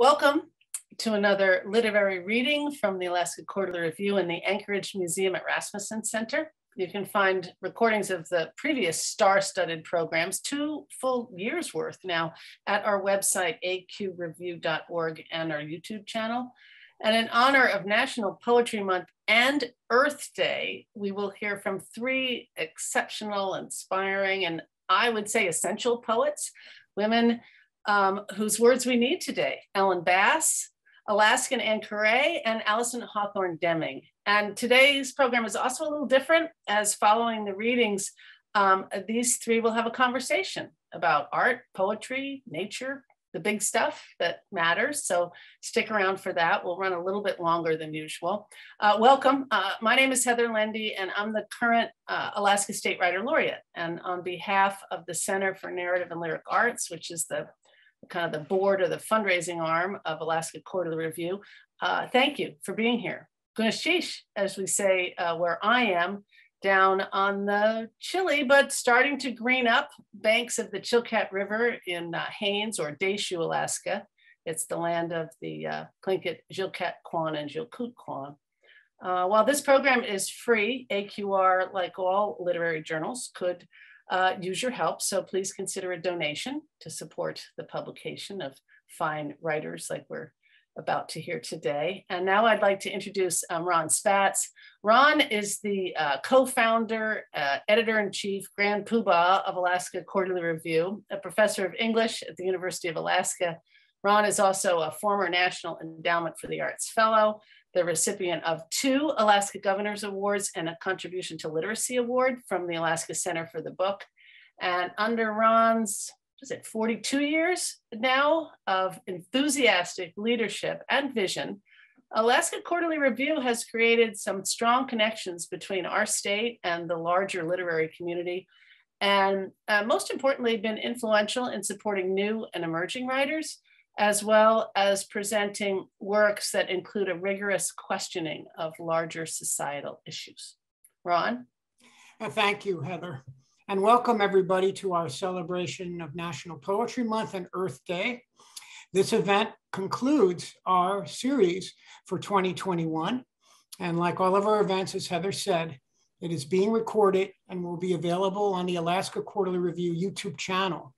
Welcome to another literary reading from the Alaska Quarterly Review and the Anchorage Museum at Rasmuson Center. You can find recordings of the previous star-studded programs, two full years worth now, at our website, aqreview.org and our YouTube channel. And in honor of National Poetry Month and Earth Day, we will hear from three exceptional, inspiring, and I would say essential poets, women um, whose words we need today, Ellen Bass, Alaskan Anne Coray, and Alison Hawthorne Deming. And today's program is also a little different as following the readings, um, these three will have a conversation about art, poetry, nature, the big stuff that matters. So stick around for that. We'll run a little bit longer than usual. Uh, welcome. Uh, my name is Heather Lende, and I'm the current uh, Alaska State Writer Laureate. And on behalf of the Center for Narrative and Lyric Arts, which is the kind of the board or the fundraising arm of Alaska Quarterly Review. Uh, thank you for being here. Guneshish, as we say uh, where I am, down on the chilly but starting to green up banks of the Chilkat River in uh, Haines or Deschutes, Alaska. It's the land of the uh, Tlingit, Kwan, and Chilkoot Kwan. Uh, while this program is free, AQR, like all literary journals, could uh, use your help. So please consider a donation to support the publication of fine writers like we're about to hear today. And now I'd like to introduce um, Ron Spatz. Ron is the uh, co-founder, uh, editor-in-chief, grand poobah of Alaska Quarterly Review, a professor of English at the University of Alaska. Ron is also a former National Endowment for the Arts Fellow, the recipient of two Alaska Governor's Awards and a Contribution to Literacy Award from the Alaska Center for the Book. And under Ron's, is it 42 years now of enthusiastic leadership and vision, Alaska Quarterly Review has created some strong connections between our state and the larger literary community, and uh, most importantly, been influential in supporting new and emerging writers as well as presenting works that include a rigorous questioning of larger societal issues. Ron? Thank you, Heather. And welcome everybody to our celebration of National Poetry Month and Earth Day. This event concludes our series for 2021. And like all of our events, as Heather said, it is being recorded and will be available on the Alaska Quarterly Review YouTube channel.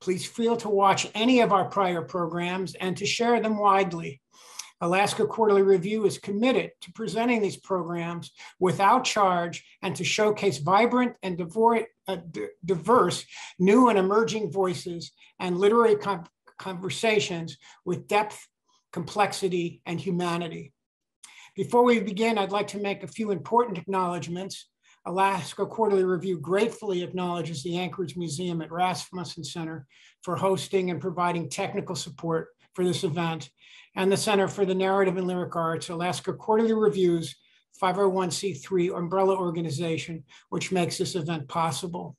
Please feel to watch any of our prior programs and to share them widely. Alaska Quarterly Review is committed to presenting these programs without charge and to showcase vibrant and uh, diverse new and emerging voices and literary conversations with depth, complexity, and humanity. Before we begin, I'd like to make a few important acknowledgements. Alaska Quarterly Review gratefully acknowledges the Anchorage Museum at Rasmuson Center for hosting and providing technical support for this event, and the Center for the Narrative and Lyric Arts, Alaska Quarterly Review's 501c3 umbrella organization, which makes this event possible.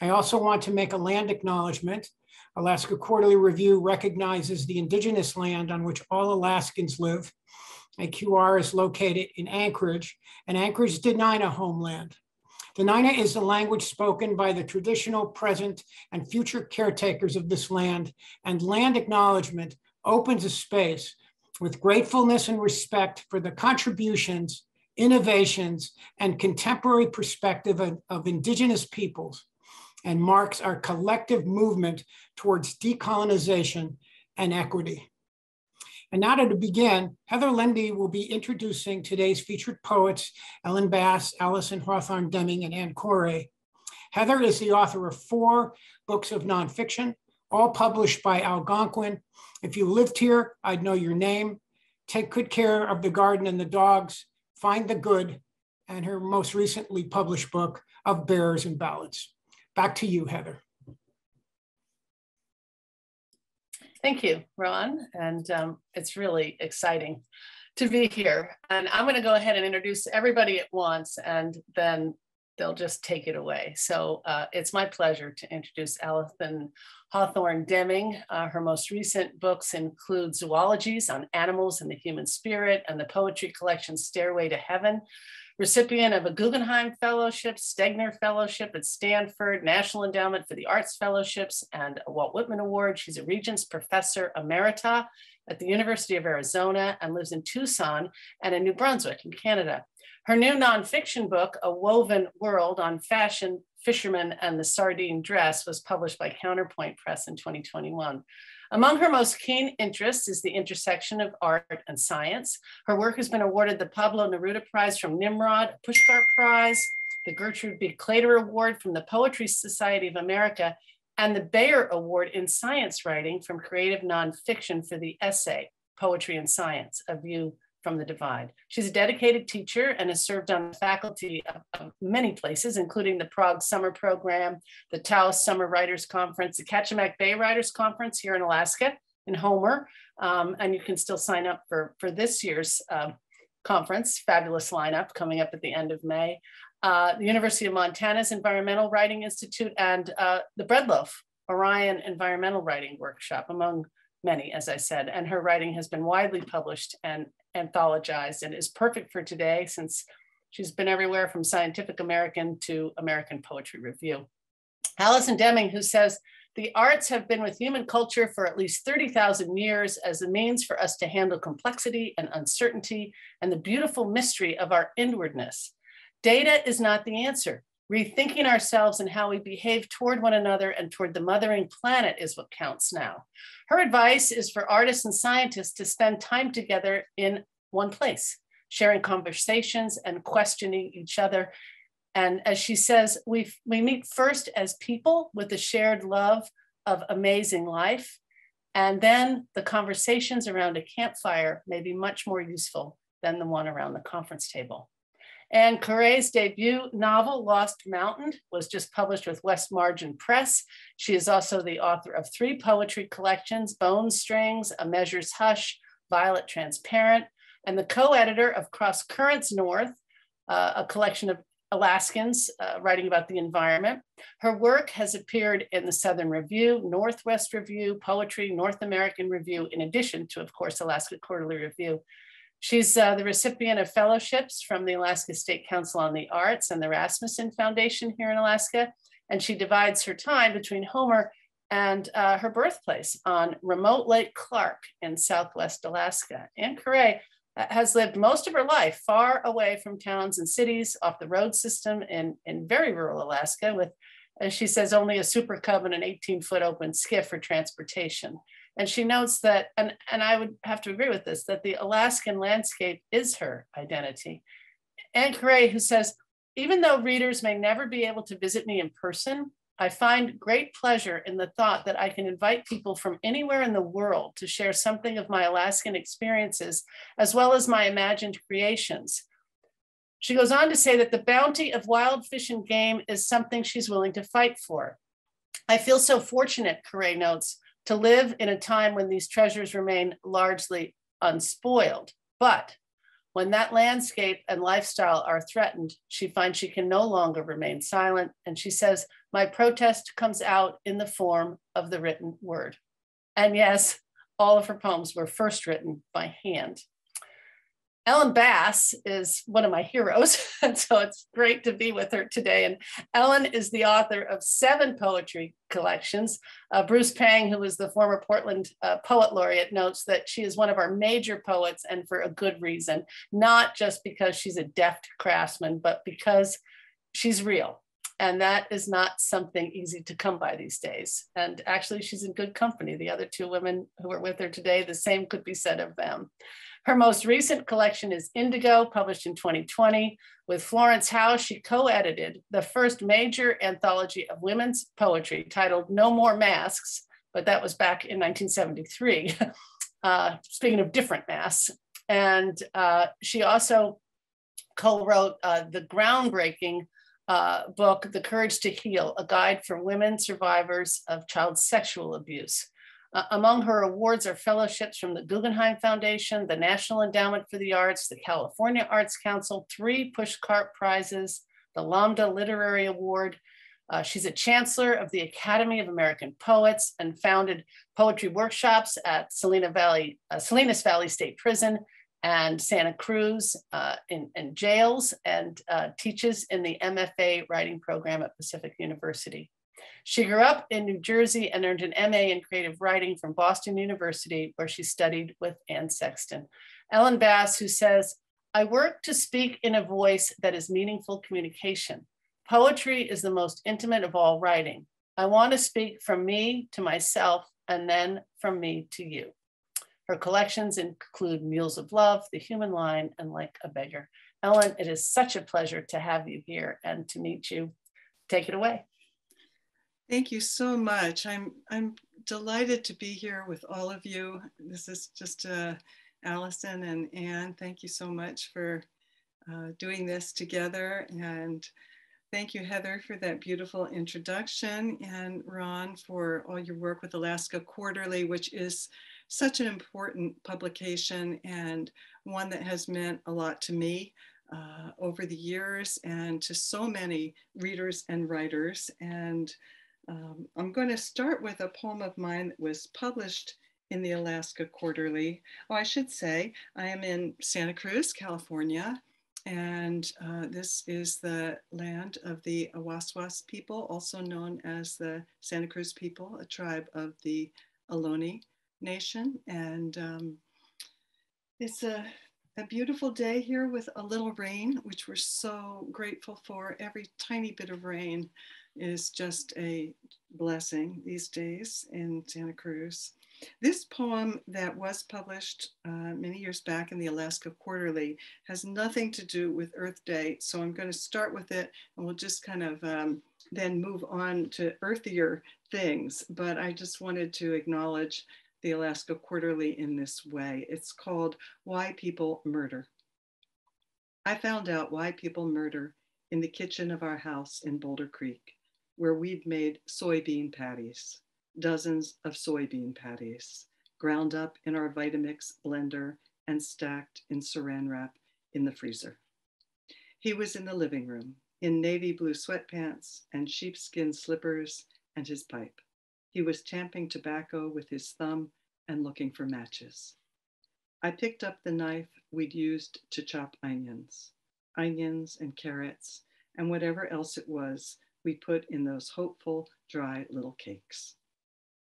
I also want to make a land acknowledgement. Alaska Quarterly Review recognizes the indigenous land on which all Alaskans live AQR is located in Anchorage, and Anchorage is Dena'ina homeland. Dena'ina is the language spoken by the traditional, present, and future caretakers of this land, and land acknowledgement opens a space with gratefulness and respect for the contributions, innovations, and contemporary perspective of, of Indigenous peoples, and marks our collective movement towards decolonization and equity. And now to begin, Heather Lende will be introducing today's featured poets, Ellen Bass, Alison Hawthorne Deming, and Anne Coray. Heather is the author of four books of nonfiction, all published by Algonquin. If you lived here, I'd know your name. Take good care of the garden and the dogs, find the good, and her most recently published book of Bears and Ballads. Back to you, Heather. Thank you, Ron. And um, it's really exciting to be here. And I'm going to go ahead and introduce everybody at once, and then they'll just take it away. So uh, it's my pleasure to introduce Alison Hawthorne Deming. Uh, her most recent books include zoologies on animals and the human spirit and the poetry collection Stairway to Heaven. Recipient of a Guggenheim Fellowship, Stegner Fellowship at Stanford, National Endowment for the Arts Fellowships, and a Walt Whitman Award. She's a Regents Professor Emerita at the University of Arizona and lives in Tucson and in New Brunswick in Canada. Her new nonfiction book, A Woven World on Fashion, Fishermen, and the Sardine Dress, was published by Counterpoint Press in 2021. Among her most keen interests is the intersection of art and science. Her work has been awarded the Pablo Neruda Prize from Nimrod, Pushcart Prize, the Gertrude B. Claytor Award from the Poetry Society of America, and the Bayer Award in Science Writing from Creative Nonfiction for the essay, Poetry and Science, A View from the Divide. She's a dedicated teacher and has served on the faculty of, of many places, including the Prague Summer Program, the Taos Summer Writers Conference, the Kachemak Bay Writers Conference here in Alaska, in Homer. Um, and you can still sign up for, for this year's uh, conference, fabulous lineup coming up at the end of May. Uh, the University of Montana's Environmental Writing Institute and uh, the Breadloaf Orion Environmental Writing Workshop, among many, as I said. And her writing has been widely published and anthologized and is perfect for today since she's been everywhere from Scientific American to American Poetry Review. Alison Deming, who says, the arts have been with human culture for at least 30,000 years as a means for us to handle complexity and uncertainty and the beautiful mystery of our inwardness. Data is not the answer. Rethinking ourselves and how we behave toward one another and toward the mothering planet is what counts now. Her advice is for artists and scientists to spend time together in one place, sharing conversations and questioning each other. And as she says, we, we meet first as people with a shared love of amazing life. And then the conversations around a campfire may be much more useful than the one around the conference table. Anne Coray's debut novel, Lost Mountain, was just published with West Margin Press. She is also the author of three poetry collections, Bone Strings, A Measure's Hush, Violet Transparent, and the co-editor of Crosscurrents North, uh, a collection of Alaskans uh, writing about the environment. Her work has appeared in the Southern Review, Northwest Review, Poetry, North American Review, in addition to, of course, Alaska Quarterly Review. She's uh, the recipient of fellowships from the Alaska State Council on the Arts and the Rasmuson Foundation here in Alaska. And she divides her time between Homer and uh, her birthplace on remote Lake Clark in Southwest Alaska. Anne Coray uh, has lived most of her life far away from towns and cities off the road system in, in very rural Alaska with, as she says, only a super cub and an 18 foot open skiff for transportation. And she notes that, and, and I would have to agree with this, that the Alaskan landscape is her identity. Anne Coray, who says, even though readers may never be able to visit me in person, I find great pleasure in the thought that I can invite people from anywhere in the world to share something of my Alaskan experiences, as well as my imagined creations. She goes on to say that the bounty of wild fish and game is something she's willing to fight for. I feel so fortunate, Coray notes, to live in a time when these treasures remain largely unspoiled. But when that landscape and lifestyle are threatened, she finds she can no longer remain silent. And she says, My protest comes out in the form of the written word. And yes, all of her poems were first written by hand. Ellen Bass is one of my heroes, and so it's great to be with her today. And Ellen is the author of seven poetry collections. Uh, Bruce Pang, who is the former Portland uh, Poet Laureate, notes that she is one of our major poets and for a good reason, not just because she's a deft craftsman, but because she's real. And that is not something easy to come by these days. And actually, she's in good company. The other two women who are with her today, the same could be said of them. Her most recent collection is Indigo, published in 2020. With Florence Howe, she co-edited the first major anthology of women's poetry titled No More Masks, but that was back in 1973. uh, speaking of different masks. And uh, she also co-wrote uh, the groundbreaking uh, book, The Courage to Heal, a guide for women survivors of child sexual abuse. Uh, among her awards are fellowships from the Guggenheim Foundation, the National Endowment for the Arts, the California Arts Council, three Pushcart Prizes, the Lambda Literary Award. Uh, she's a chancellor of the Academy of American Poets and founded poetry workshops at Salina Valley, uh, Salinas Valley State Prison and Santa Cruz uh, in, in, jails and uh, teaches in the MFA writing program at Pacific University. She grew up in New Jersey and earned an MA in creative writing from Boston University, where she studied with Anne Sexton. Ellen Bass, who says, I work to speak in a voice that is meaningful communication. Poetry is the most intimate of all writing. I want to speak from me to myself and then from me to you. Her collections include Mules of Love, The Human Line, and Like a Beggar. Ellen, it is such a pleasure to have you here and to meet you. Take it away. Thank you so much. I'm I'm delighted to be here with all of you. This is just uh, Alison and Anne. Thank you so much for uh, doing this together. And thank you, Heather, for that beautiful introduction, and Ron for all your work with Alaska Quarterly, which is such an important publication and one that has meant a lot to me. Uh, over the years and to so many readers and writers. And um, I'm going to start with a poem of mine that was published in the Alaska Quarterly. Oh, I should say, I am in Santa Cruz, California, and uh, this is the land of the Awaswas people, also known as the Santa Cruz people, a tribe of the Ohlone Nation. And um, it's a, a beautiful day here with a little rain, which we're so grateful for. Every tiny bit of rain is just a blessing these days in Santa Cruz. This poem that was published uh, many years back in the Alaska Quarterly has nothing to do with Earth Day. So I'm going to start with it and we'll just kind of um, then move on to earthier things. But I just wanted to acknowledge the Alaska Quarterly in this way. It's called Why People Murder. I found out why people murder in the kitchen of our house in Boulder Creek where we've made soybean patties, dozens of soybean patties, ground up in our Vitamix blender and stacked in saran wrap in the freezer. He was in the living room in navy blue sweatpants and sheepskin slippers and his pipe. He was tamping tobacco with his thumb and looking for matches. I picked up the knife we'd used to chop onions, onions and carrots, and whatever else it was we put in those hopeful, dry little cakes.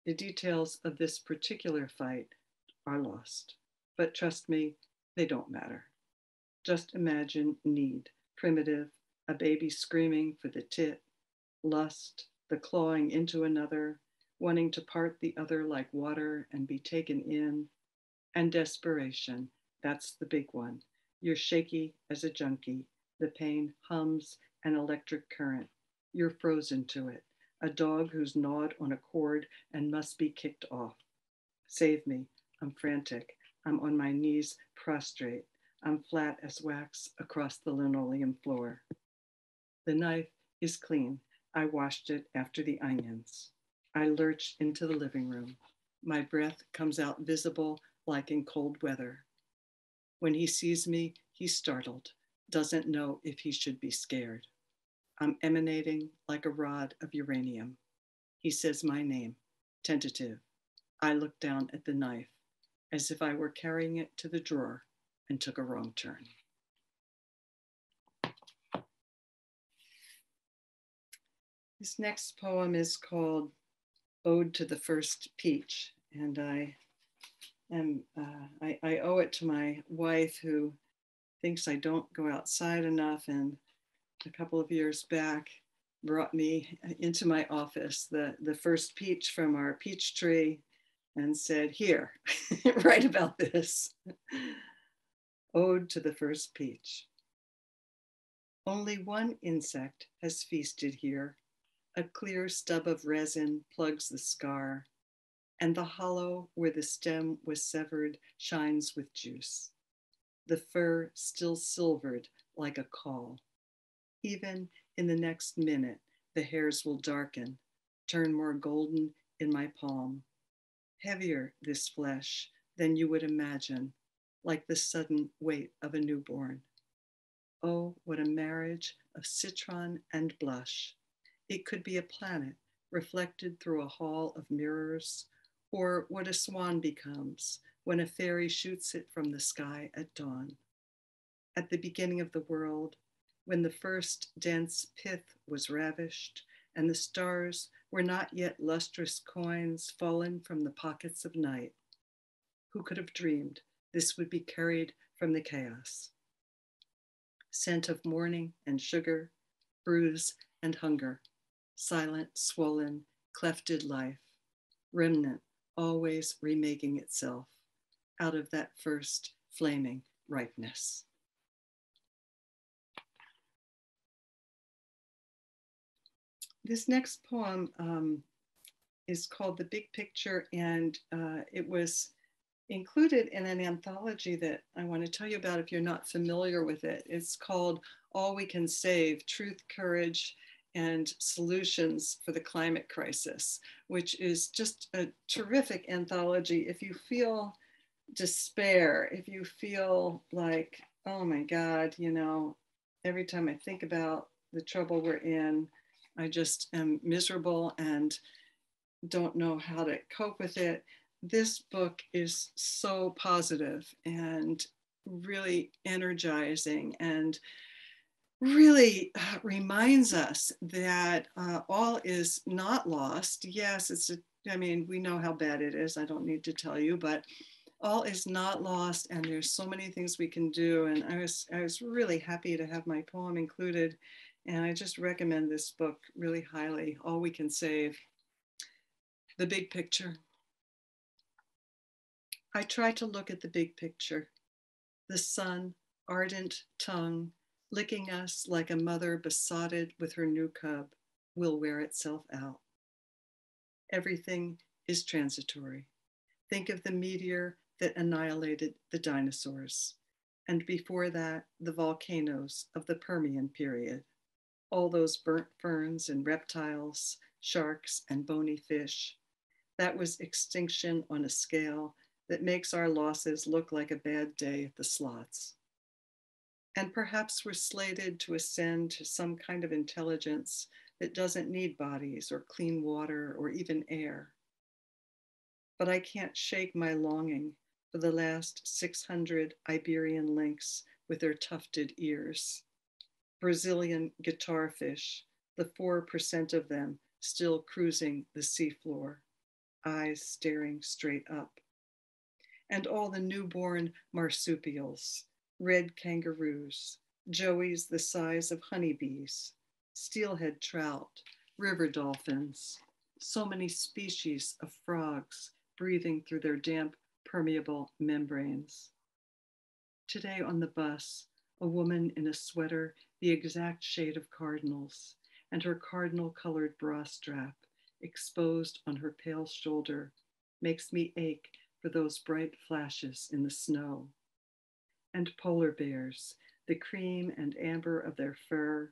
The details of this particular fight are lost, but trust me, they don't matter. Just imagine need, primitive, a baby screaming for the tit, lust, the clawing into another, wanting to part the other like water and be taken in, and desperation. That's the big one. You're shaky as a junkie. The pain hums an electric current you're frozen to it, a dog who's gnawed on a cord and must be kicked off. Save me, I'm frantic. I'm on my knees, prostrate. I'm flat as wax across the linoleum floor. The knife is clean. I washed it after the onions. I lurch into the living room. My breath comes out visible like in cold weather. When he sees me, he's startled, doesn't know if he should be scared. I'm emanating like a rod of uranium. He says my name, tentative. I look down at the knife as if I were carrying it to the drawer and took a wrong turn. This next poem is called Ode to the First Peach, and I am uh, I, I owe it to my wife who thinks I don't go outside enough and a couple of years back brought me into my office the, the first peach from our peach tree and said, Here, write about this. Ode to the first peach. Only one insect has feasted here. A clear stub of resin plugs the scar, and the hollow where the stem was severed shines with juice. The fur still silvered like a call. Even in the next minute, the hairs will darken, turn more golden in my palm. Heavier this flesh than you would imagine, like the sudden weight of a newborn. Oh, what a marriage of citron and blush. It could be a planet reflected through a hall of mirrors, or what a swan becomes when a fairy shoots it from the sky at dawn. At the beginning of the world, when the first dense pith was ravished, and the stars were not yet lustrous coins fallen from the pockets of night. Who could have dreamed this would be carried from the chaos? Scent of morning and sugar, bruise and hunger, silent, swollen, clefted life, remnant always remaking itself out of that first flaming ripeness. This next poem um, is called The Big Picture, and uh, it was included in an anthology that I want to tell you about if you're not familiar with it. It's called All We Can Save Truth, Courage, and Solutions for the Climate Crisis, which is just a terrific anthology. If you feel despair, if you feel like, oh my God, you know, every time I think about the trouble we're in, I just am miserable and don't know how to cope with it. This book is so positive and really energizing and really uh, reminds us that uh, all is not lost. Yes, it's a, I mean, we know how bad it is. I don't need to tell you, but all is not lost and there's so many things we can do. And I was, I was really happy to have my poem included and I just recommend this book really highly, All We Can Save. The big picture. I try to look at the big picture. The sun, ardent tongue, licking us like a mother besotted with her new cub, will wear itself out. Everything is transitory. Think of the meteor that annihilated the dinosaurs, and before that, the volcanoes of the Permian period all those burnt ferns and reptiles, sharks and bony fish. That was extinction on a scale that makes our losses look like a bad day at the slots. And perhaps we're slated to ascend to some kind of intelligence that doesn't need bodies or clean water or even air. But I can't shake my longing for the last 600 Iberian lynx with their tufted ears. Brazilian guitarfish, the 4% of them still cruising the seafloor, eyes staring straight up. And all the newborn marsupials, red kangaroos, joeys the size of honeybees, steelhead trout, river dolphins, so many species of frogs breathing through their damp, permeable membranes. Today on the bus, a woman in a sweater the exact shade of cardinals, and her cardinal colored bra strap exposed on her pale shoulder makes me ache for those bright flashes in the snow. And polar bears, the cream and amber of their fur,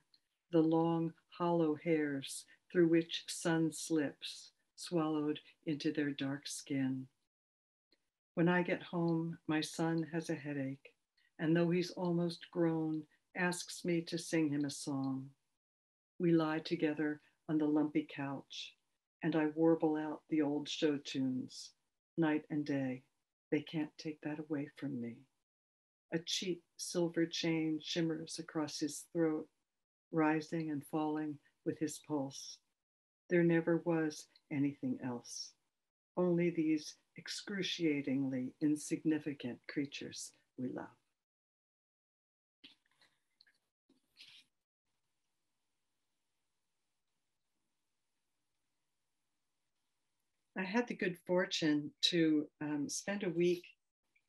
the long, hollow hairs through which sun slips, swallowed into their dark skin. When I get home, my son has a headache, and though he's almost grown, asks me to sing him a song. We lie together on the lumpy couch, and I warble out the old show tunes, night and day. They can't take that away from me. A cheap silver chain shimmers across his throat, rising and falling with his pulse. There never was anything else, only these excruciatingly insignificant creatures we love. I had the good fortune to um, spend a week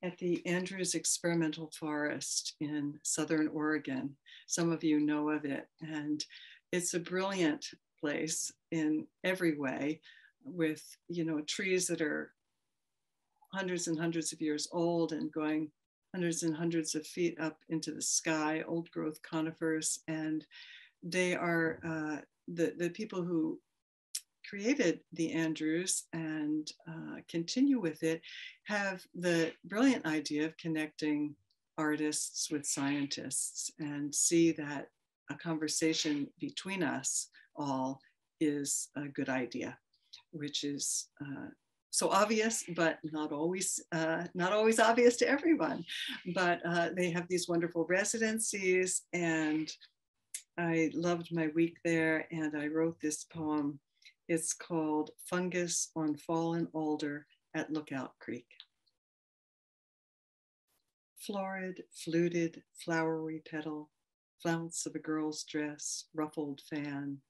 at the Andrews Experimental Forest in Southern Oregon. Some of you know of it, and it's a brilliant place in every way with, you know, trees that are hundreds and hundreds of years old and going hundreds and hundreds of feet up into the sky, old growth conifers. And they are uh, the, the people who created the Andrews and uh, continue with it have the brilliant idea of connecting artists with scientists and see that a conversation between us all is a good idea, which is uh, so obvious, but not always uh, not always obvious to everyone. But uh, they have these wonderful residencies, and I loved my week there. And I wrote this poem. It's called "Fungus on Fallen Alder at Lookout Creek." Florid, fluted, flowery petal, flounce of a girl's dress, ruffled fan,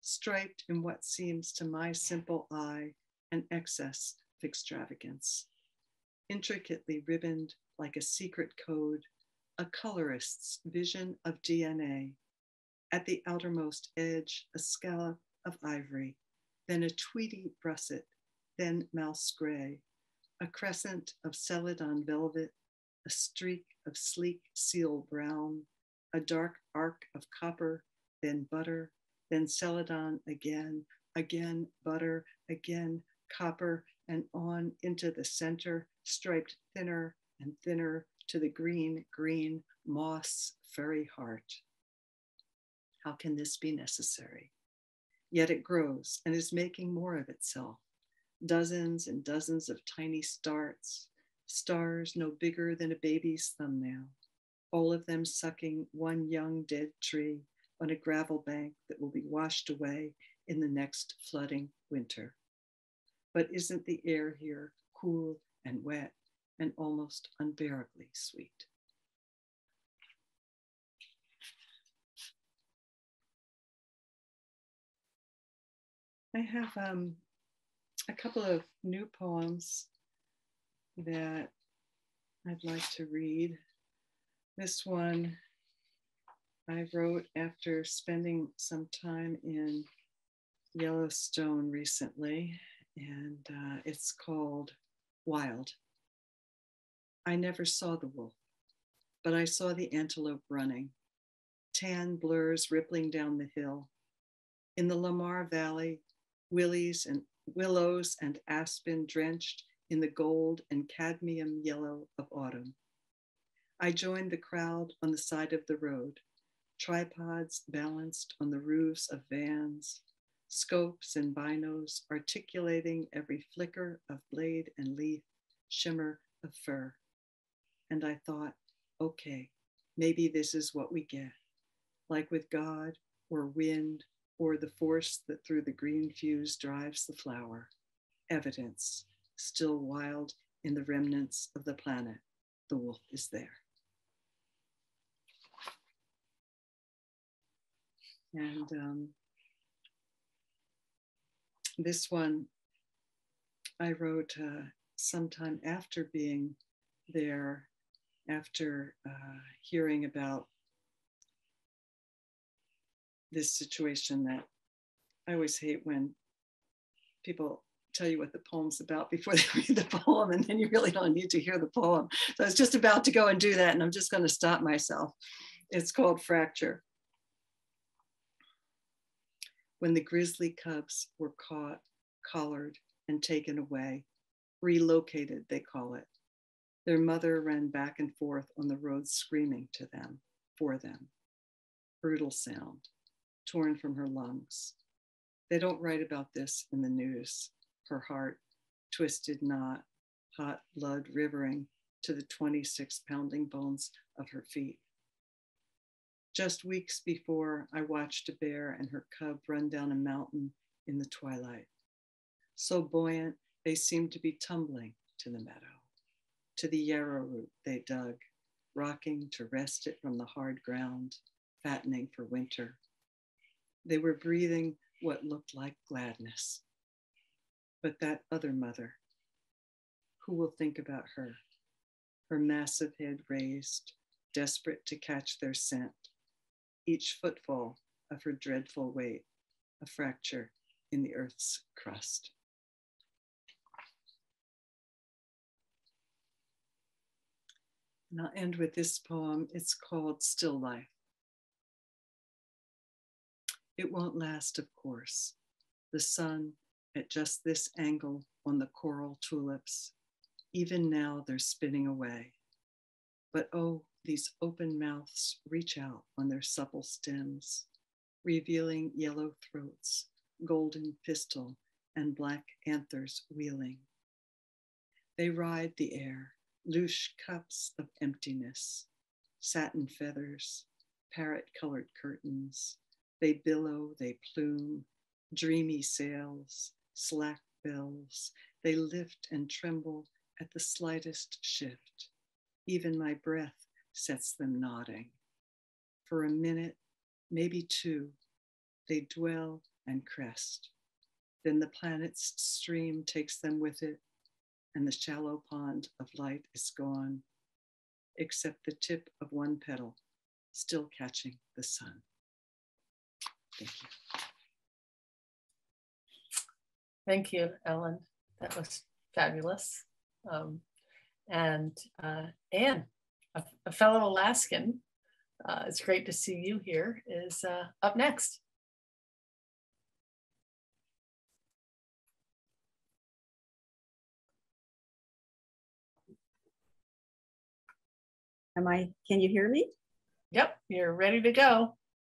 striped in what seems to my simple eye an excess of extravagance. Intricately ribboned like a secret code, a colorist's vision of DNA. At the outermost edge, a scallop of ivory, then a tweedy russet, then mouse gray, a crescent of celadon velvet, a streak of sleek seal brown, a dark arc of copper, then butter, then celadon again, again butter, again copper, and on into the center, striped thinner and thinner to the green, green moss furry heart. How can this be necessary? Yet it grows and is making more of itself. Dozens and dozens of tiny starts, stars no bigger than a baby's thumbnail, all of them sucking one young dead tree on a gravel bank that will be washed away in the next flooding winter. But isn't the air here cool and wet and almost unbearably sweet? I have um, a couple of new poems that I'd like to read. This one I wrote after spending some time in Yellowstone recently and uh, it's called Wild. I never saw the wolf, but I saw the antelope running, tan blurs rippling down the hill. In the Lamar Valley, willies and willows and aspen drenched in the gold and cadmium yellow of autumn. I joined the crowd on the side of the road, tripods balanced on the roofs of vans, scopes and binos articulating every flicker of blade and leaf, shimmer of fur. And I thought, okay, maybe this is what we get. Like with God or wind or the force that through the green fuse drives the flower. Evidence, still wild in the remnants of the planet. The wolf is there. And um, this one I wrote uh, sometime after being there, after uh, hearing about this situation that I always hate when people tell you what the poem's about before they read the poem, and then you really don't need to hear the poem. So I was just about to go and do that, and I'm just going to stop myself. It's called Fracture when the grizzly cubs were caught, collared, and taken away. Relocated, they call it. Their mother ran back and forth on the road screaming to them, for them. Brutal sound, torn from her lungs. They don't write about this in the news. Her heart, twisted knot, hot blood rivering to the 26 pounding bones of her feet. Just weeks before, I watched a bear and her cub run down a mountain in the twilight. So buoyant, they seemed to be tumbling to the meadow, to the yarrow root they dug, rocking to rest it from the hard ground, fattening for winter. They were breathing what looked like gladness. But that other mother, who will think about her? Her massive head raised, desperate to catch their scent, each footfall of her dreadful weight, a fracture in the earth's crust. And I'll end with this poem. It's called Still Life. It won't last, of course. The sun at just this angle on the coral tulips. Even now, they're spinning away. But oh, these open mouths reach out on their supple stems, revealing yellow throats, golden pistil, and black anthers wheeling, They ride the air, loose cups of emptiness, satin feathers, parrot colored curtains. They billow, they plume, dreamy sails, slack bells. They lift and tremble at the slightest shift. Even my breath sets them nodding. For a minute, maybe two, they dwell and crest. Then the planet's stream takes them with it, and the shallow pond of light is gone, except the tip of one petal still catching the sun. Thank you. Thank you, Ellen. That was fabulous. Um, and uh, Anne, a, a, fellow Alaskan, uh, it's great to see you here, is uh, up next. Am I, can you hear me? Yep, you're ready to go.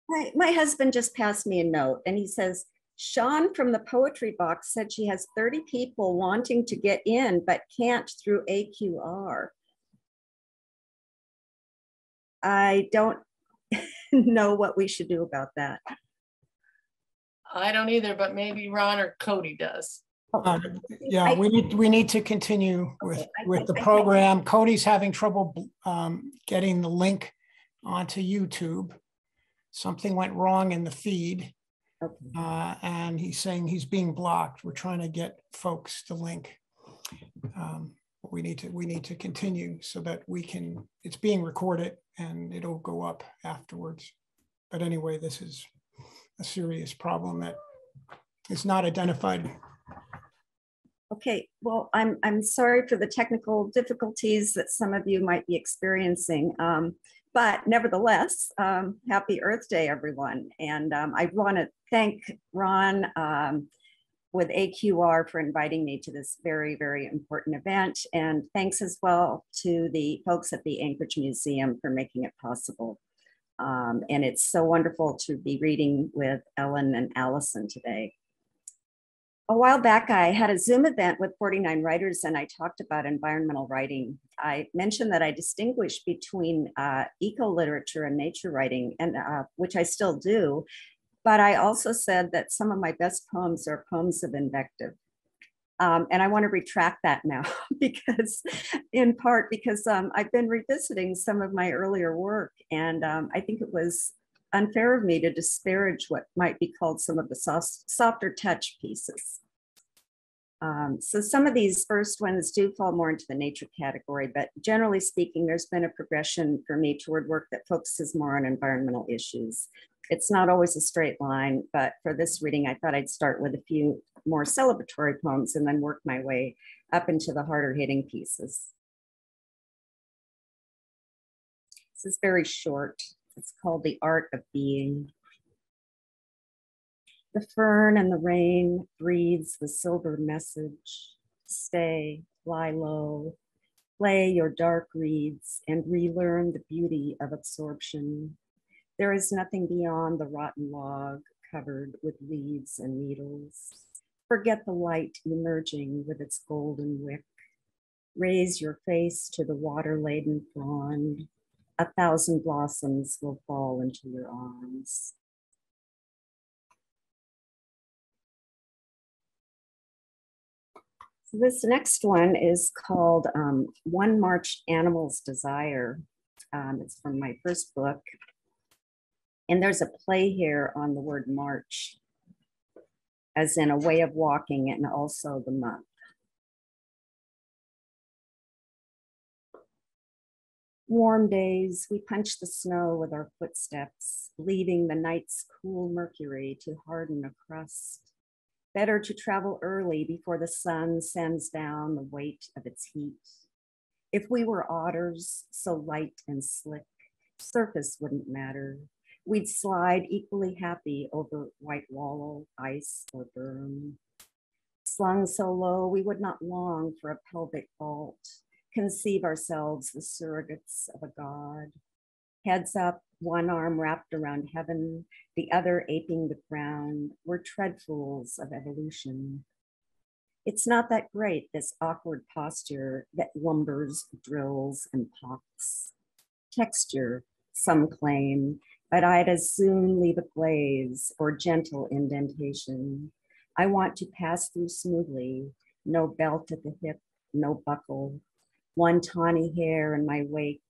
My, my husband just passed me a note and he says, Sean from the poetry box said she has 30 people wanting to get in but can't through AQR. I don't know what we should do about that. I don't either, but maybe Ron or Cody does. Um, yeah, we need we need to continue with with the program. Cody's having trouble um, getting the link onto YouTube. Something went wrong in the feed. Uh, and he's saying he's being blocked. We're trying to get folks to link. Um, we need to we need to continue so that we can. It's being recorded and it'll go up afterwards. But anyway, this is a serious problem that is not identified. Okay, well, I'm I'm sorry for the technical difficulties that some of you might be experiencing. Um, but nevertheless, um, happy Earth Day, everyone. And um, I want to thank Ron um, with AQR for inviting me to this very, very important event. And thanks as well to the folks at the Anchorage Museum for making it possible. Um, and it's so wonderful to be reading with Ellen and Alison today a while back, I had a Zoom event with 49 writers and I talked about environmental writing. I mentioned that I distinguish between uh, eco literature and nature writing, and uh, which I still do. But I also said that some of my best poems are poems of invective. Um, and I want to retract that now because, in part, because um, I've been revisiting some of my earlier work, and um, I think it was unfair of me to disparage what might be called some of the soft, softer touch pieces. Um, so some of these first ones do fall more into the nature category, but generally speaking, there's been a progression for me toward work that focuses more on environmental issues. It's not always a straight line, but for this reading, I thought I'd start with a few more celebratory poems and then work my way up into the harder hitting pieces. This is very short. It's called The Art of Being. The fern and the rain breathes the silver message. Stay, lie low, play your dark reeds and relearn the beauty of absorption. There is nothing beyond the rotten log covered with weeds and needles. Forget the light emerging with its golden wick. Raise your face to the water laden frond a thousand blossoms will fall into your arms. This next one is called um, One March Animal's Desire. Um, it's from my first book. And there's a play here on the word march, as in a way of walking and also the month. Warm days, we punch the snow with our footsteps, leaving the night's cool mercury to harden a crust. Better to travel early before the sun sends down the weight of its heat. If we were otters, so light and slick, surface wouldn't matter. We'd slide equally happy over white wallow, ice, or berm. Slung so low, we would not long for a pelvic vault conceive ourselves the surrogates of a god. Heads up, one arm wrapped around heaven, the other aping the ground. We're treadfuls of evolution. It's not that great, this awkward posture that lumbers, drills, and pops. Texture, some claim, but I'd as soon leave a glaze or gentle indentation. I want to pass through smoothly, no belt at the hip, no buckle, one tawny hair in my wake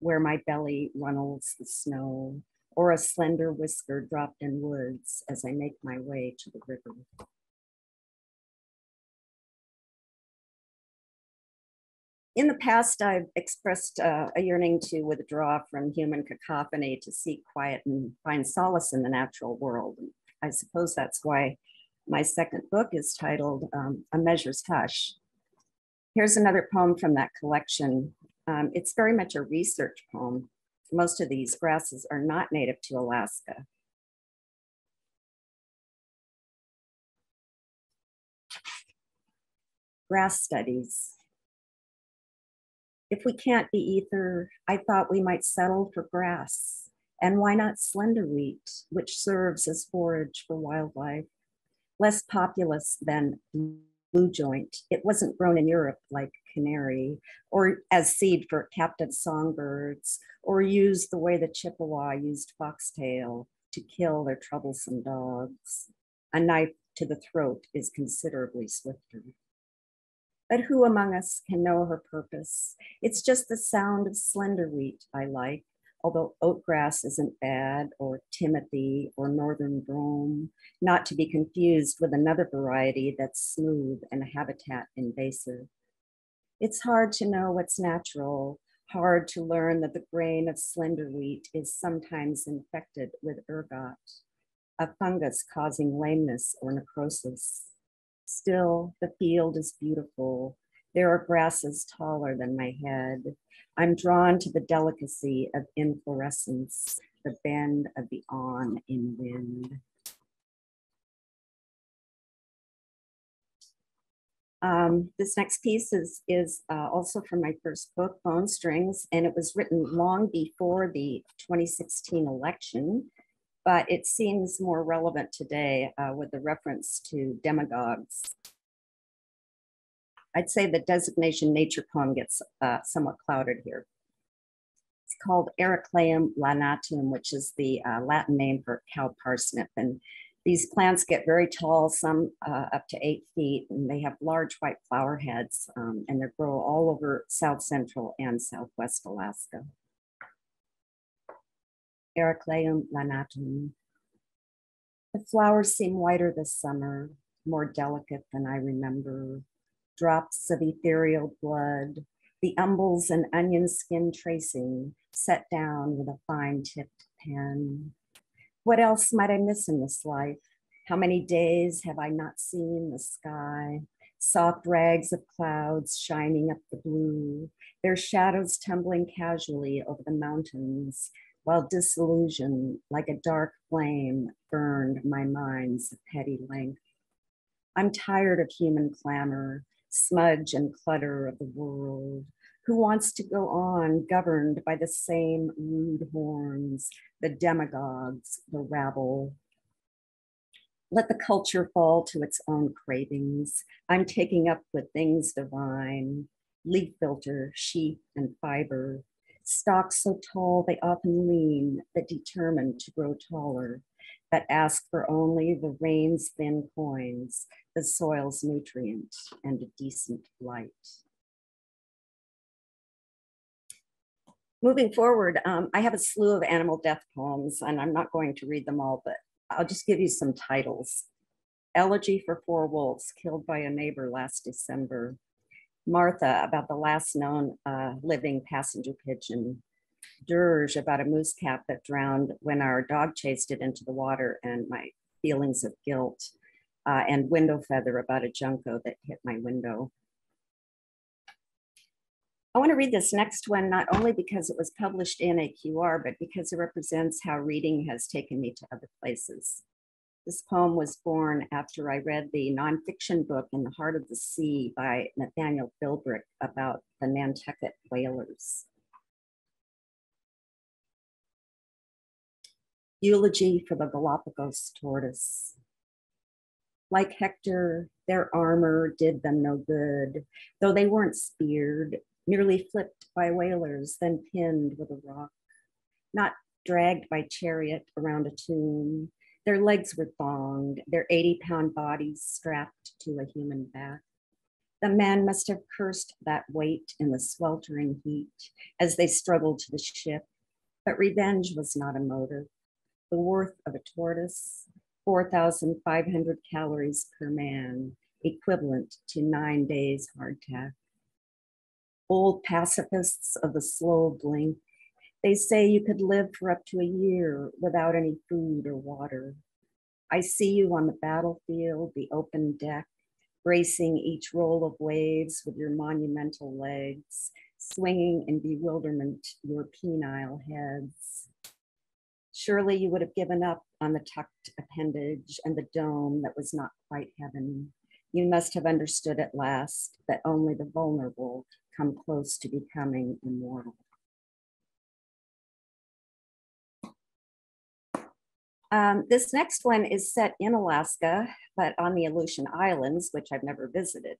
where my belly runnels the snow, or a slender whisker dropped in woods as I make my way to the river. In the past, I've expressed uh, a yearning to withdraw from human cacophony to seek quiet and find solace in the natural world. I suppose that's why my second book is titled um, A Measure's Hush. Here's another poem from that collection. Um, it's very much a research poem. Most of these grasses are not native to Alaska. Grass studies. If we can't be ether, I thought we might settle for grass. And why not slender wheat, which serves as forage for wildlife? Less populous than blue joint. It wasn't grown in Europe like canary, or as seed for captive songbirds, or used the way the Chippewa used foxtail to kill their troublesome dogs. A knife to the throat is considerably swifter. But who among us can know her purpose? It's just the sound of slender wheat I like, although oatgrass isn't bad, or timothy, or northern brome, not to be confused with another variety that's smooth and habitat invasive. It's hard to know what's natural, hard to learn that the grain of slender wheat is sometimes infected with ergot, a fungus causing lameness or necrosis. Still, the field is beautiful. There are grasses taller than my head. I'm drawn to the delicacy of inflorescence, the bend of the on in wind. Um, this next piece is, is uh, also from my first book, Bone Strings, and it was written long before the 2016 election but it seems more relevant today uh, with the reference to demagogues. I'd say the designation nature poem gets uh, somewhat clouded here. It's called Heracleum lanatum, which is the uh, Latin name for cow parsnip. And these plants get very tall, some uh, up to eight feet, and they have large white flower heads, um, and they grow all over South Central and Southwest Alaska. Heracleum lanatum. The flowers seem whiter this summer, more delicate than I remember. Drops of ethereal blood, the umbels and onion skin tracing set down with a fine tipped pen. What else might I miss in this life? How many days have I not seen the sky? Soft rags of clouds shining up the blue, their shadows tumbling casually over the mountains, while disillusion, like a dark flame, burned my mind's petty length. I'm tired of human clamor, smudge and clutter of the world. Who wants to go on governed by the same rude horns, the demagogues, the rabble? Let the culture fall to its own cravings. I'm taking up with things divine, leaf filter, sheath, and fiber, Stalks so tall they often lean, but determined to grow taller, that ask for only the rain's thin coins, the soil's nutrient, and a decent light. Moving forward, um, I have a slew of animal death poems, and I'm not going to read them all, but I'll just give you some titles. Elegy for Four Wolves, killed by a neighbor last December. Martha about the last known uh, living passenger pigeon, Dirge about a moose cat that drowned when our dog chased it into the water and my feelings of guilt, uh, and Window Feather about a junco that hit my window. I want to read this next one, not only because it was published in AQR, but because it represents how reading has taken me to other places. This poem was born after I read the nonfiction book In the Heart of the Sea by Nathaniel Philbrick about the Nantucket whalers. Eulogy for the Galapagos tortoise. Like Hector, their armor did them no good, though they weren't speared, merely flipped by whalers, then pinned with a rock, not dragged by chariot around a tomb. Their legs were thonged, their 80 pound bodies strapped to a human back. The man must have cursed that weight in the sweltering heat as they struggled to the ship, but revenge was not a motive. The worth of a tortoise, 4,500 calories per man, equivalent to nine days hardtack. Old pacifists of the slow blink, they say you could live for up to a year without any food or water. I see you on the battlefield, the open deck, bracing each roll of waves with your monumental legs, swinging in bewilderment your penile heads. Surely you would have given up on the tucked appendage and the dome that was not quite heaven. You must have understood at last that only the vulnerable come close to becoming immortal. Um, this next one is set in Alaska, but on the Aleutian Islands, which I've never visited.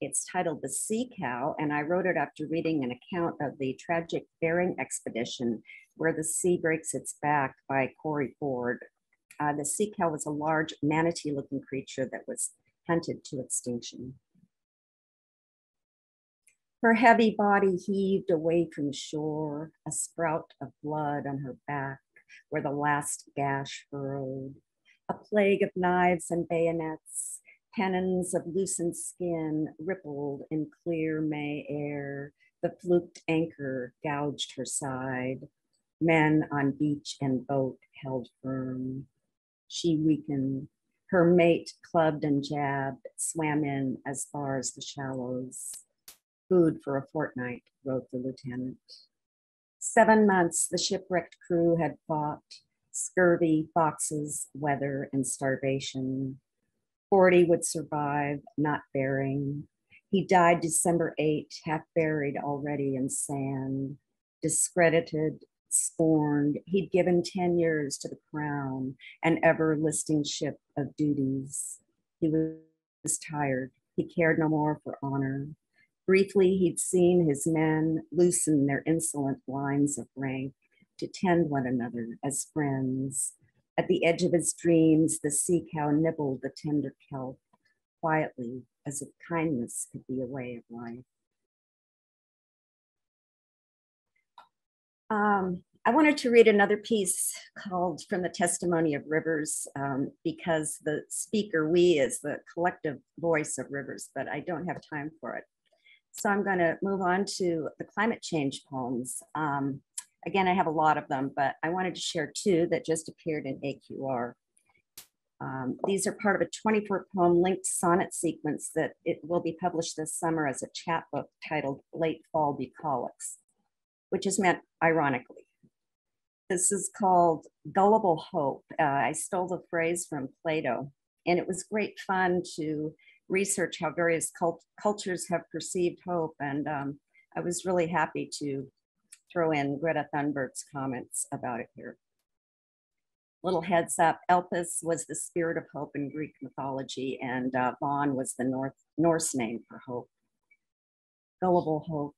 It's titled The Sea Cow, and I wrote it after reading an account of the tragic Bering expedition where the sea breaks its back by Corey Ford. Uh, the sea cow was a large manatee looking creature that was hunted to extinction. Her heavy body heaved away from shore, a sprout of blood on her back where the last gash furrowed. A plague of knives and bayonets, pennons of loosened skin rippled in clear May air. The fluked anchor gouged her side. Men on beach and boat held firm. She weakened. Her mate clubbed and jabbed, swam in as far as the shallows. Food for a fortnight, wrote the lieutenant. Seven months the shipwrecked crew had fought scurvy, foxes, weather, and starvation. 40 would survive, not Bering. He died December 8, half buried already in sand, discredited, scorned. He'd given 10 years to the crown, an ever listing ship of duties. He was tired. He cared no more for honor. Briefly, he'd seen his men loosen their insolent lines of rank to tend one another as friends. At the edge of his dreams, the sea cow nibbled the tender kelp quietly, as if kindness could be a way of life. Um, I wanted to read another piece called From the Testimony of Rivers um, because the speaker, we, is the collective voice of rivers, but I don't have time for it. So I'm going to move on to the climate change poems. Um, again, I have a lot of them, but I wanted to share two that just appeared in AQR. Um, these are part of a 24 poem linked sonnet sequence that it will be published this summer as a chapbook titled Late Fall Bucolics, which is meant ironically. This is called Gullible Hope. Uh, I stole the phrase from Plato, and it was great fun to research how various cult cultures have perceived hope. And um, I was really happy to throw in Greta Thunberg's comments about it here. Little heads up, Elpis was the spirit of hope in Greek mythology, and uh, Vaughn was the North, Norse name for hope. Gullible hope.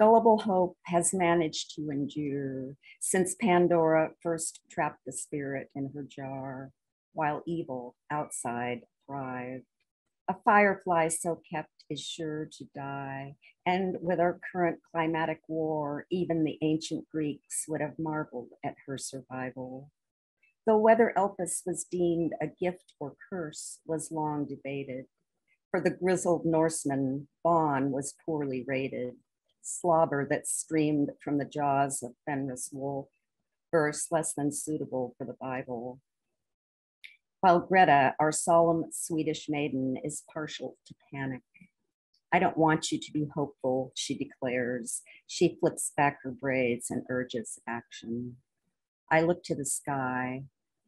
Gullible hope has managed to endure since Pandora first trapped the spirit in her jar, while evil outside thrived. A firefly so kept is sure to die. And with our current climatic war, even the ancient Greeks would have marveled at her survival. Though whether Elpis was deemed a gift or curse was long debated. For the grizzled Norseman, Vaughn was poorly rated, slobber that streamed from the jaws of Fenris Wolf, verse less than suitable for the Bible while Greta, our solemn Swedish maiden, is partial to panic. I don't want you to be hopeful, she declares. She flips back her braids and urges action. I look to the sky,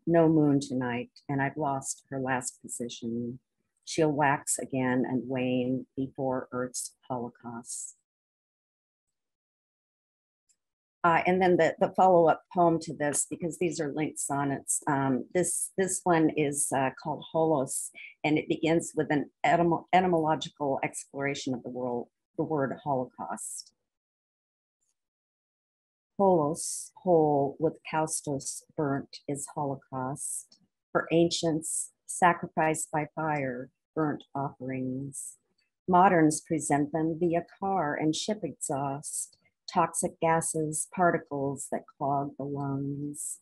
no moon tonight, and I've lost her last position. She'll wax again and wane before Earth's holocaust. Uh, and then the, the follow-up poem to this, because these are linked sonnets. Um, this, this one is uh, called Holos, and it begins with an etym etymological exploration of the, world, the word Holocaust. Holos, whole with kaustos, burnt, is Holocaust. For ancients, sacrificed by fire, burnt offerings. Moderns present them via car and ship exhaust toxic gases, particles that clog the lungs.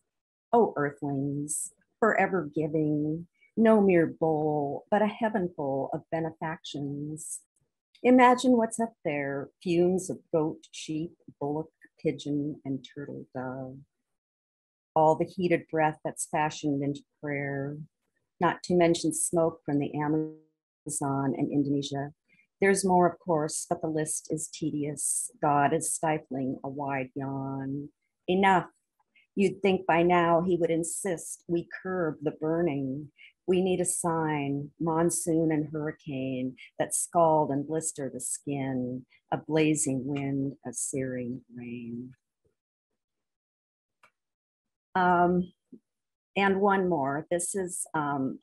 Oh, earthlings, forever giving, no mere bowl, but a heavenful of benefactions. Imagine what's up there fumes of goat, sheep, bullock, pigeon, and turtle dove. All the heated breath that's fashioned into prayer, not to mention smoke from the Amazon and Indonesia, there's more, of course, but the list is tedious. God is stifling a wide yawn. Enough. You'd think by now he would insist we curb the burning. We need a sign, monsoon and hurricane that scald and blister the skin, a blazing wind, a searing rain. Um, and one more. This is um,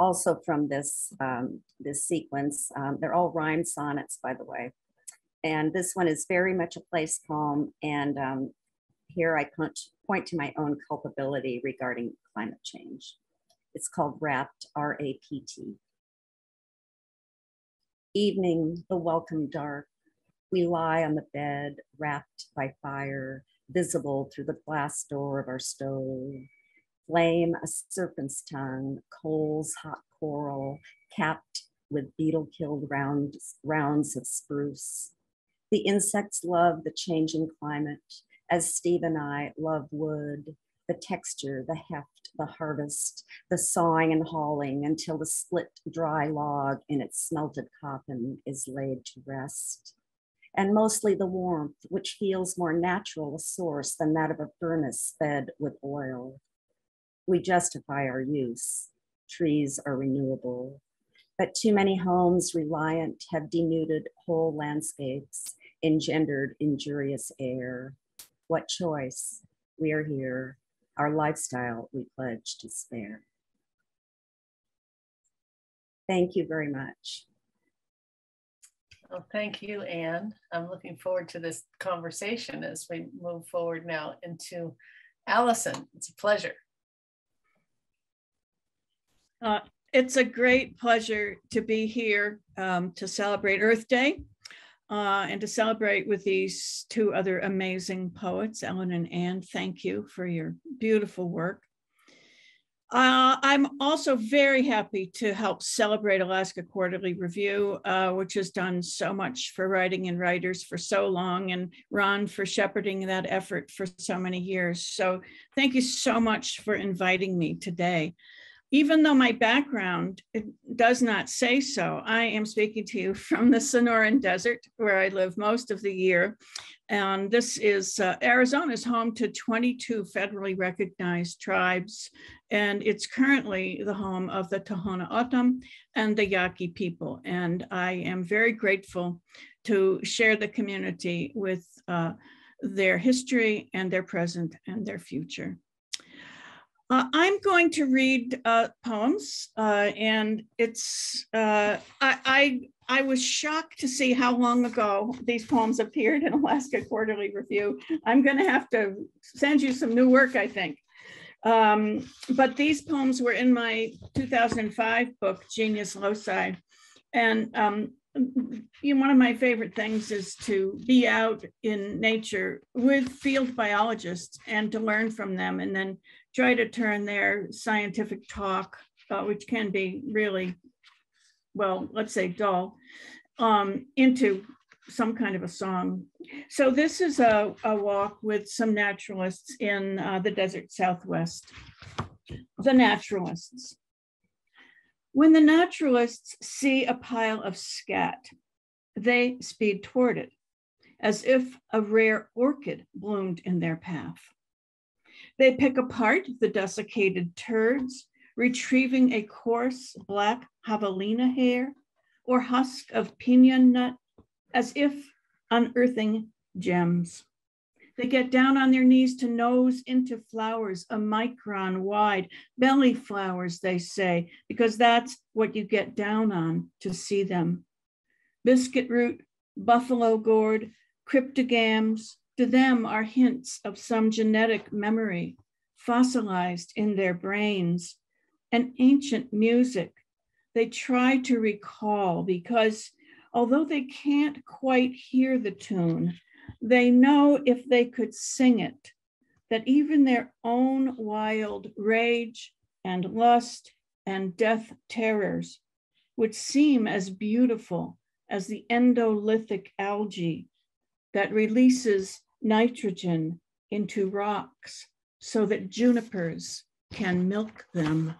also from this, um, this sequence. Um, they're all rhyme sonnets, by the way. And this one is very much a place poem. And um, here I point, to my own culpability regarding climate change. It's called Rapt, R-A-P-T. Evening, the welcome dark. We lie on the bed, wrapped by fire, visible through the glass door of our stove flame, a serpent's tongue, coals, hot coral, capped with beetle-killed rounds, rounds of spruce. The insects love the changing climate, as Steve and I love wood, the texture, the heft, the harvest, the sawing and hauling until the split dry log in its smelted coffin is laid to rest. And mostly the warmth, which feels more natural a source than that of a furnace fed with oil we justify our use. Trees are renewable. But too many homes reliant have denuded whole landscapes, engendered injurious air. What choice? We are here. Our lifestyle we pledge to spare. Thank you very much. Well, thank you, Anne. I'm looking forward to this conversation as we move forward now into Alison. It's a pleasure. Uh, it's a great pleasure to be here um, to celebrate Earth Day uh, and to celebrate with these two other amazing poets, Ellen and Anne. Thank you for your beautiful work. Uh, I'm also very happy to help celebrate Alaska Quarterly Review, uh, which has done so much for writing and writers for so long, and Ron for shepherding that effort for so many years. So thank you so much for inviting me today even though my background does not say so, I am speaking to you from the Sonoran Desert, where I live most of the year. And this is uh, is home to 22 federally recognized tribes, and it's currently the home of the Tohono O'odham and the Yaqui people. And I am very grateful to share the community with uh, their history and their present and their future. Uh, I'm going to read uh, poems, uh, and it's uh, I, I, I was shocked to see how long ago these poems appeared in Alaska Quarterly Review. I'm going to have to send you some new work, I think. Um, but these poems were in my 2005 book, Genius Loci, and um, you know, one of my favorite things is to be out in nature with field biologists and to learn from them and then try to turn their scientific talk, uh, which can be really, well, let's say dull, um, into some kind of a song. So this is a, a walk with some naturalists in uh, the desert Southwest. The naturalists. When the naturalists see a pile of scat, they speed toward it as if a rare orchid bloomed in their path. They pick apart the desiccated turds, retrieving a coarse black javelina hair or husk of pinon nut as if unearthing gems. They get down on their knees to nose into flowers a micron wide, belly flowers, they say, because that's what you get down on to see them. Biscuit root, buffalo gourd, cryptogams, to them are hints of some genetic memory fossilized in their brains, and ancient music they try to recall because although they can't quite hear the tune, they know if they could sing it, that even their own wild rage and lust and death terrors would seem as beautiful as the endolithic algae that releases nitrogen into rocks so that junipers can milk them.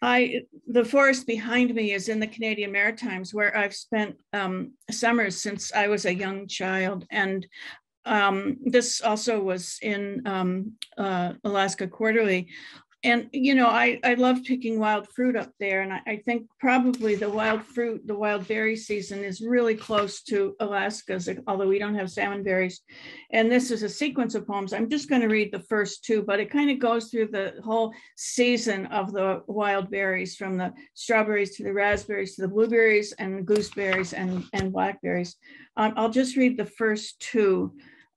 I the forest behind me is in the Canadian Maritimes, where I've spent um, summers since I was a young child, and um, this also was in um, uh, Alaska Quarterly and you know I, I love picking wild fruit up there and I, I, think probably the wild fruit the wild berry season is really close to alaska's although we don't have salmon berries. And this is a sequence of poems. I'm just going to read the first two but it kind of goes through the whole season of the wild berries from the strawberries to the raspberries to the blueberries and gooseberries and, and blackberries. Um, i'll just read the first two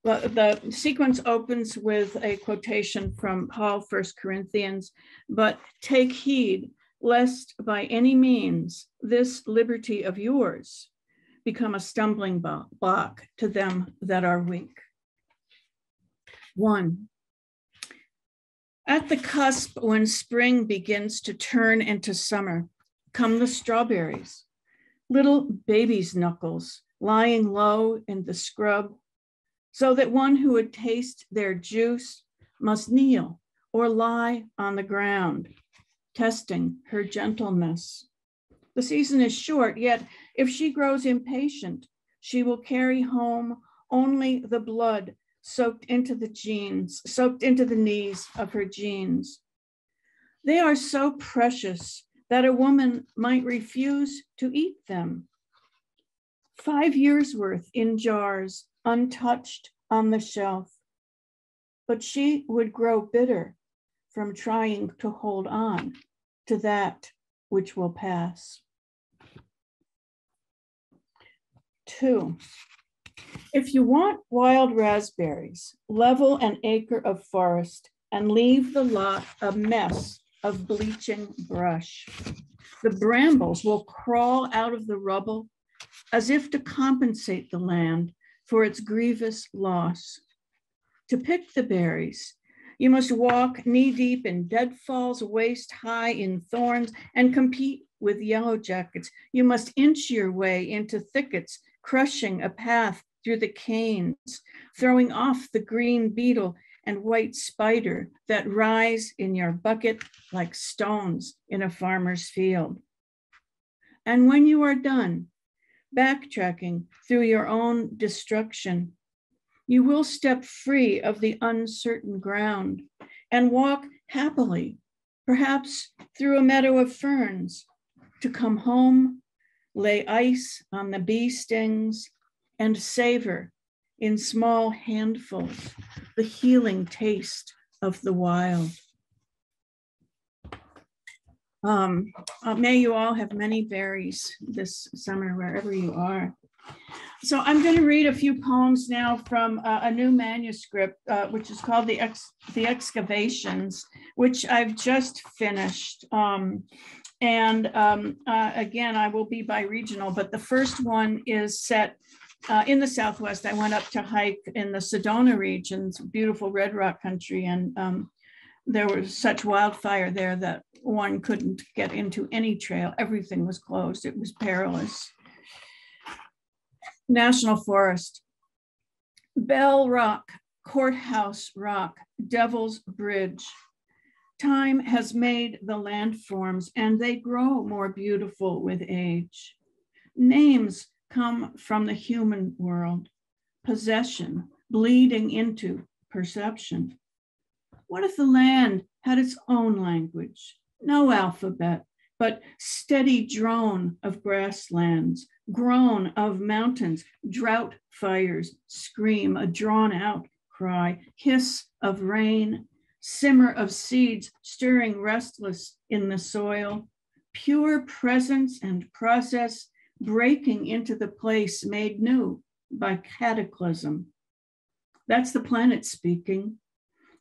the, sequence opens with a quotation from Paul, First Corinthians, but take heed lest by any means this liberty of yours become a stumbling block to them that are weak. One, at the cusp when spring begins to turn into summer, come the strawberries, little baby's knuckles lying low in the scrub so that one who would taste their juice must kneel or lie on the ground, testing her gentleness. The season is short, yet if she grows impatient, she will carry home only the blood soaked into the jeans, soaked into the knees of her jeans. They are so precious that a woman might refuse to eat them. Five years worth in jars untouched on the shelf. But she would grow bitter from trying to hold on to that which will pass. Two, if you want wild raspberries, level an acre of forest and leave the lot a mess of bleaching brush. The brambles will crawl out of the rubble as if to compensate the land for its grievous loss. To pick the berries, you must walk knee deep in deadfalls, waist high in thorns, and compete with yellow jackets. You must inch your way into thickets, crushing a path through the canes, throwing off the green beetle and white spider that rise in your bucket like stones in a farmer's field. And when you are done, backtracking through your own destruction. You will step free of the uncertain ground and walk happily, perhaps through a meadow of ferns, to come home, lay ice on the bee stings, and savor in small handfuls the healing taste of the wild. Um, uh, may you all have many berries this summer, wherever you are. So I'm going to read a few poems now from uh, a new manuscript, uh, which is called the, Ex the Excavations, which I've just finished. Um, and um, uh, again, I will be bi-regional, but the first one is set uh, in the Southwest. I went up to hike in the Sedona regions, beautiful red rock country, and um, there was such wildfire there that one couldn't get into any trail. Everything was closed. It was perilous. National Forest, Bell Rock, Courthouse Rock, Devil's Bridge. Time has made the landforms and they grow more beautiful with age. Names come from the human world, possession bleeding into perception. What if the land had its own language, no alphabet, but steady drone of grasslands, groan of mountains, drought fires scream a drawn out cry, hiss of rain, simmer of seeds stirring restless in the soil, pure presence and process breaking into the place made new by cataclysm. That's the planet speaking.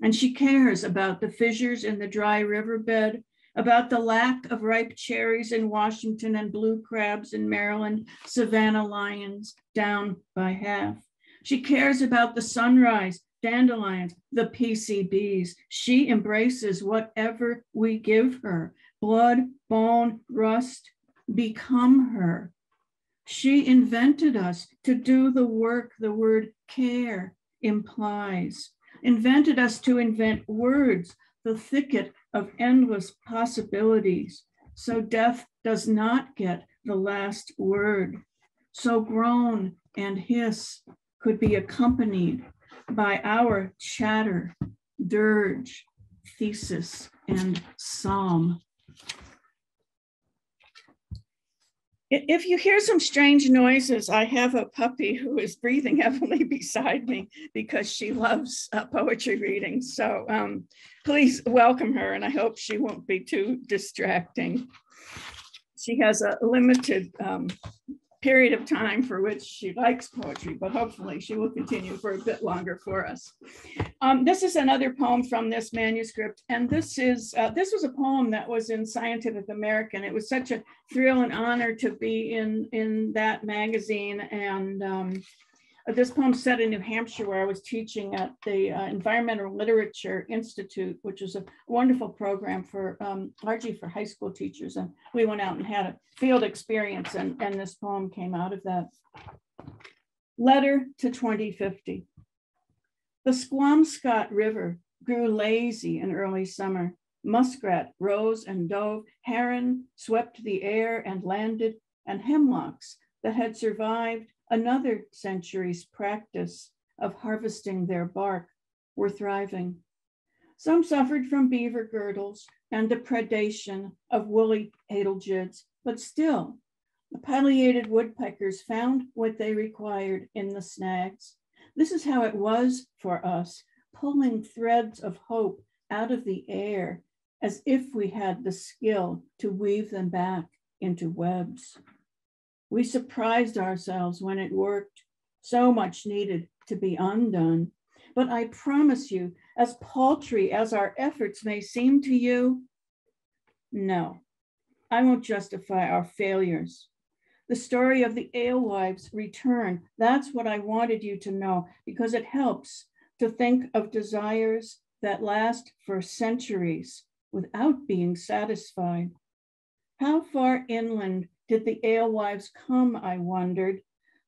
And she cares about the fissures in the dry riverbed, about the lack of ripe cherries in Washington and blue crabs in Maryland, Savannah lions down by half. She cares about the sunrise, dandelions, the PCBs. She embraces whatever we give her blood, bone, rust, become her. She invented us to do the work the word care implies, invented us to invent words, the thicket of endless possibilities. So death does not get the last word. So groan and hiss could be accompanied by our chatter, dirge, thesis, and psalm. If you hear some strange noises, I have a puppy who is breathing heavily beside me because she loves uh, poetry reading. So um, please welcome her, and I hope she won't be too distracting. She has a limited um, period of time for which she likes poetry, but hopefully she will continue for a bit longer for us. Um, this is another poem from this manuscript, and this is uh, this was a poem that was in Scientific American. It was such a thrill and honor to be in in that magazine, and um, this poem set in New Hampshire, where I was teaching at the uh, Environmental Literature Institute, which is a wonderful program for um, largely for high school teachers. And we went out and had a field experience, and, and this poem came out of that. Letter to 2050. The Squamscott River grew lazy in early summer. Muskrat rose and dove, heron swept the air and landed, and hemlocks that had survived another century's practice of harvesting their bark were thriving. Some suffered from beaver girdles and the predation of woolly adelgids, but still, the pileated woodpeckers found what they required in the snags. This is how it was for us, pulling threads of hope out of the air as if we had the skill to weave them back into webs. We surprised ourselves when it worked, so much needed to be undone. But I promise you, as paltry as our efforts may seem to you, no, I won't justify our failures. The story of the alewives' return, that's what I wanted you to know because it helps to think of desires that last for centuries without being satisfied. How far inland did the alewives come, I wondered.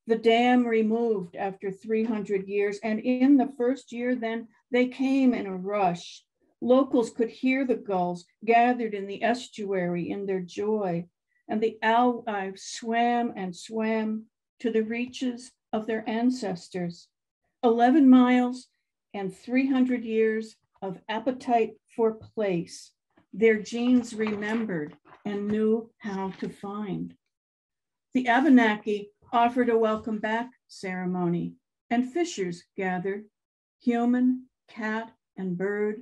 The dam removed after 300 years, and in the first year, then they came in a rush. Locals could hear the gulls gathered in the estuary in their joy, and the alewives swam and swam to the reaches of their ancestors. 11 miles and 300 years of appetite for place. Their genes remembered and knew how to find. The Abenaki offered a welcome back ceremony, and fishers gathered, human, cat, and bird,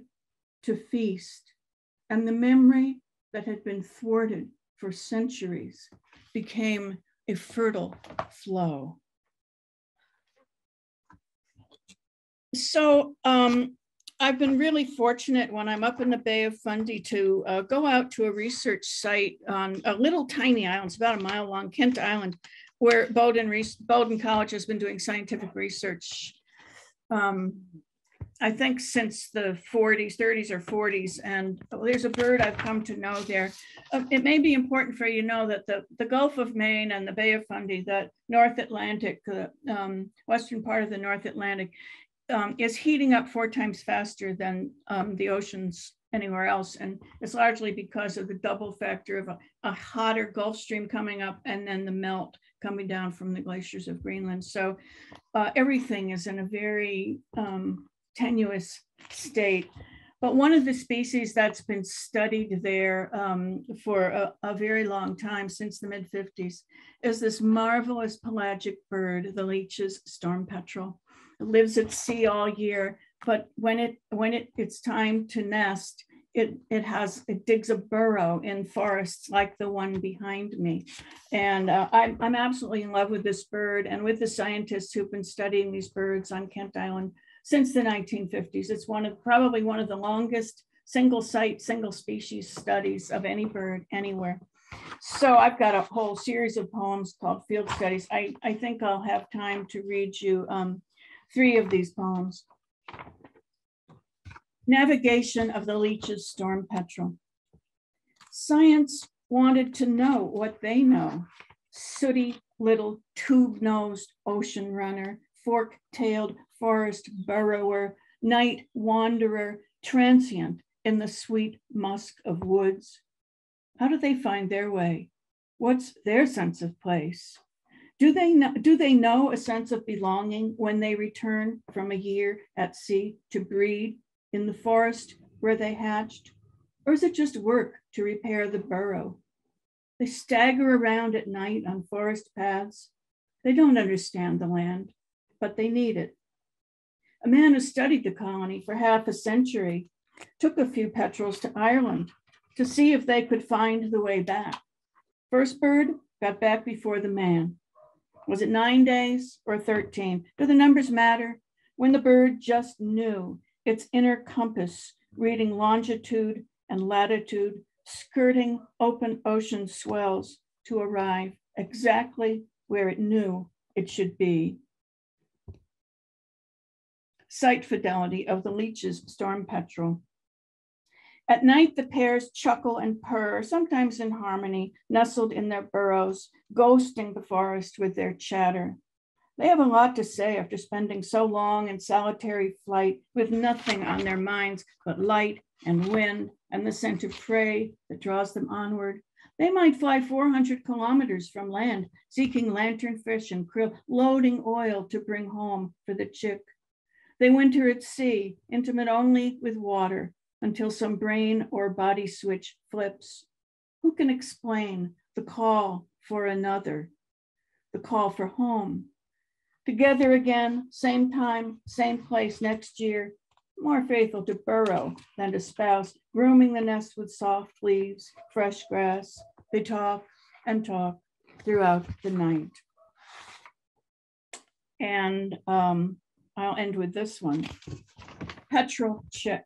to feast. And the memory that had been thwarted for centuries became a fertile flow. So um, I've been really fortunate when I'm up in the Bay of Fundy to uh, go out to a research site on a little tiny island, it's about a mile long, Kent Island, where Bowdoin, Bowdoin College has been doing scientific research. Um, I think since the 40s, 30s or 40s, and there's a bird I've come to know there. Uh, it may be important for you to know that the, the Gulf of Maine and the Bay of Fundy, that North Atlantic, the um, western part of the North Atlantic, um, is heating up four times faster than um, the oceans anywhere else. And it's largely because of the double factor of a, a, hotter Gulf Stream coming up and then the melt coming down from the glaciers of Greenland. So uh, everything is in a very um, tenuous state. But one of the species that's been studied there um, for a, a, very long time, since the mid 50s, is this marvelous pelagic bird, the Leach's storm petrel. Lives at sea all year, but when it when it, it's time to nest, it, it has it digs a burrow in forests like the one behind me. And uh, I'm, I'm absolutely in love with this bird and with the scientists who've been studying these birds on kent island since the 1950s it's one of probably one of the longest single site single species studies of any bird anywhere. So i've got a whole series of poems called field studies. I, I think i'll have time to read you um, three of these poems Navigation of the Leach's storm petrel. Science wanted to know what they know. Sooty little tube-nosed ocean runner, fork-tailed forest burrower, night wanderer, transient in the sweet musk of woods. How do they find their way? What's their sense of place? Do they know, do they know a sense of belonging when they return from a year at sea to breed in the forest where they hatched? Or is it just work to repair the burrow? They stagger around at night on forest paths. They don't understand the land, but they need it. A man who studied the colony for half a century took a few petrels to Ireland to see if they could find the way back. First bird got back before the man. Was it nine days or 13? Do the numbers matter? When the bird just knew its inner compass, reading longitude and latitude, skirting open ocean swells to arrive exactly where it knew it should be. Site fidelity of the Leach's storm petrel. At night, the pairs chuckle and purr, sometimes in harmony, nestled in their burrows, ghosting the forest with their chatter. They have a lot to say after spending so long in solitary flight with nothing on their minds but light and wind and the scent of prey that draws them onward. They might fly 400 kilometers from land, seeking lanternfish and krill, loading oil to bring home for the chick. They winter at sea, intimate only with water, until some brain or body switch flips. Who can explain the call for another, the call for home, Together again, same time, same place next year, more faithful to burrow than to spouse, grooming the nest with soft leaves, fresh grass. They talk and talk throughout the night. And um, I'll end with this one. Petrel chick.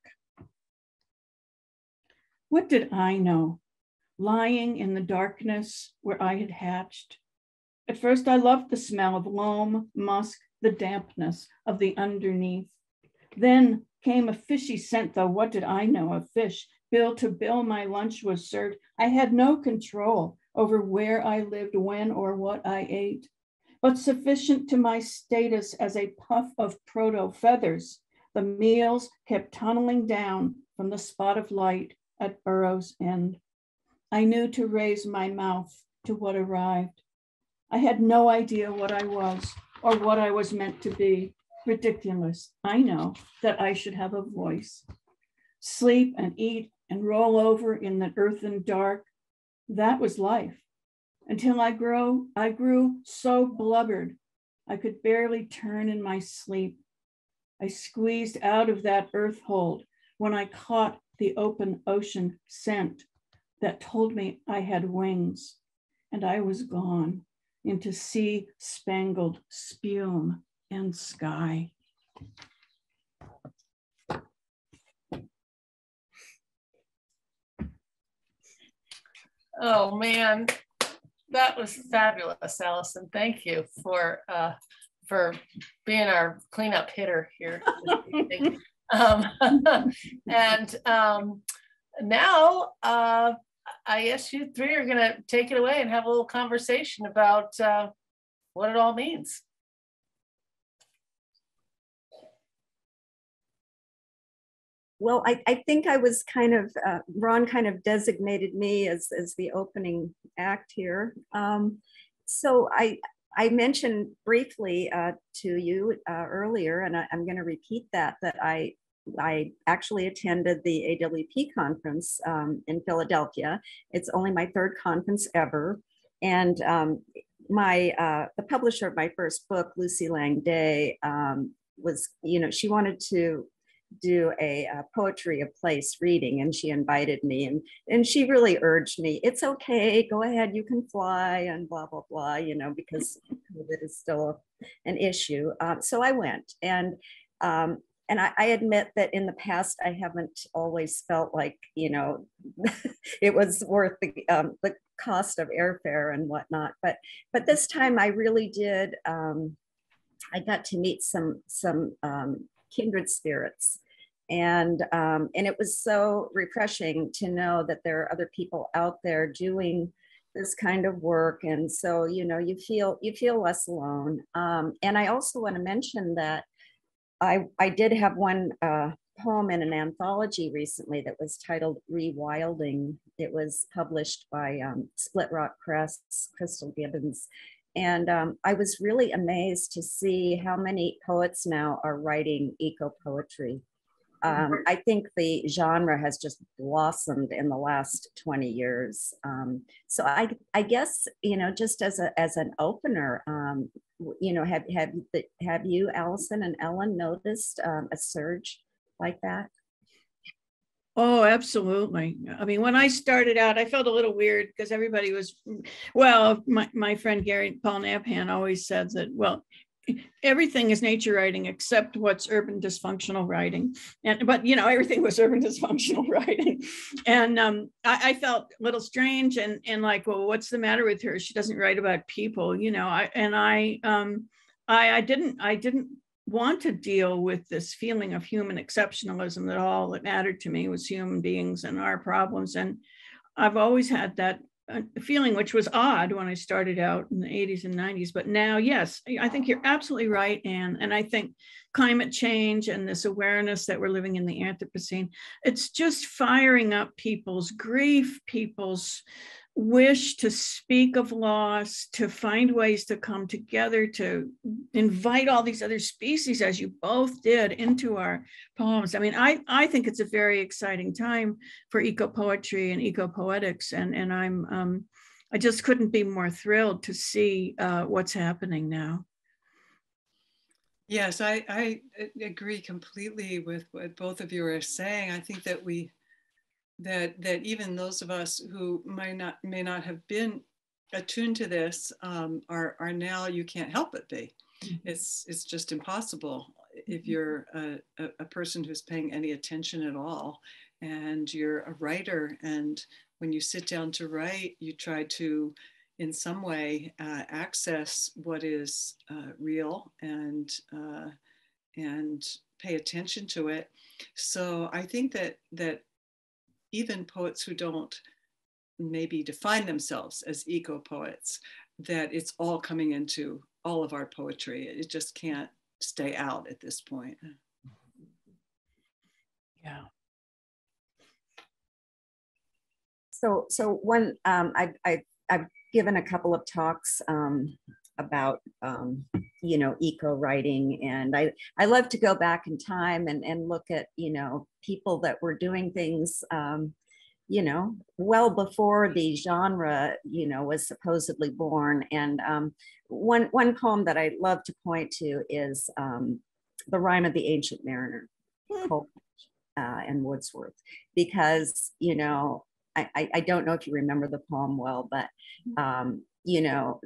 What did I know? Lying in the darkness where I had hatched, at first, I loved the smell of loam, musk, the dampness of the underneath. Then came a fishy scent, though what did I know of fish? Bill to bill, my lunch was served. I had no control over where I lived, when, or what I ate, but sufficient to my status as a puff of proto feathers. The meals kept tunneling down from the spot of light at Burrow's end. I knew to raise my mouth to what arrived. I had no idea what I was or what I was meant to be. Ridiculous. I know that I should have a voice. Sleep and eat and roll over in the earthen dark. That was life. Until I grew, I grew so blubbered I could barely turn in my sleep. I squeezed out of that earth hold when I caught the open ocean scent that told me I had wings and I was gone into sea spangled spume and sky. Oh man, that was fabulous, Alison. Thank you for uh, for being our cleanup hitter here. um, and um, now uh, I guess you three are going to take it away and have a little conversation about uh, what it all means. Well, I, I think I was kind of, uh, Ron kind of designated me as, as the opening act here. Um, so I, I mentioned briefly uh, to you uh, earlier, and I, am going to repeat that, that I I actually attended the AWP conference um, in Philadelphia. It's only my third conference ever. And um, my uh, the publisher of my first book, Lucy Lang Day, um, was you know she wanted to do a, a, poetry of place reading and she invited me and and she really urged me it's okay go ahead you can fly and blah blah blah you know because it is still an issue um, so i went and um, and I, I, admit that in the past I haven't always felt like you know it was worth the um, the cost of airfare and whatnot. But but this time I really did. Um, I got to meet some some um, kindred spirits, and um, and it was so refreshing to know that there are other people out there doing this kind of work and so you know you feel you feel less alone um, and i also want to mention that I, I did have one uh, poem in an anthology recently that was titled Rewilding. It was published by um, Split Rock Press, Crystal Gibbins. And um, I was really amazed to see how many poets now are writing eco poetry. Um, I think the genre has just blossomed in the last 20 years. Um, so I, I guess, you know, just as, a, as an opener, um, you know, have, have, have you, Alison and Ellen, noticed um, a surge like that? Oh, absolutely. I mean, when I started out, I felt a little weird because everybody was, well, my, my friend Gary Paul Nabhan always said that, well, everything is nature writing except what's urban dysfunctional writing. And but you know everything was urban dysfunctional writing. And um, I, I, felt a little strange and and like well what's the matter with her? She doesn't write about people you know I, and i um i i didn't i didn't want to deal with this feeling of human exceptionalism that all that mattered to me was human beings and our problems and i've always had that uh, feeling which was odd when I started out in the 80s and 90s. But now, yes, I think you're absolutely right, Anne. And I think climate change and this awareness that we're living in the Anthropocene, it's just firing up people's grief, people's wish to speak of loss, to find ways to come together, to invite all these other species, as you both did, into our poems. I mean, I, I think it's a very exciting time for eco poetry and eco poetics, and and I'm um, I just couldn't be more thrilled to see uh, what's happening now. Yes, I, I agree completely with what both of you are saying. I think that we that that even those of us who might not may not have been attuned to this um, are are now you can't help but be. Mm-hmm. It's it's just impossible if mm-hmm. you're a, a, a person who's paying any attention at all, and you're a writer. And when you sit down to write, you try to in some way uh, access what is uh, real and uh, and pay attention to it. So I think that that even poets who don't maybe define themselves as eco poets, that it's all coming into all of our poetry. It just can't stay out at this point. Yeah. So, so one, um, I, I, I've given a couple of talks um, about um, you know eco writing and i i love to go back in time and and look at you know people that were doing things um, you know well before the genre you know was supposedly born and um, one one poem that i love to point to is um, the rhyme of the ancient mariner hmm. uh, and wordsworth because you know I, I don't know if you remember the poem well, but hmm. um, you know,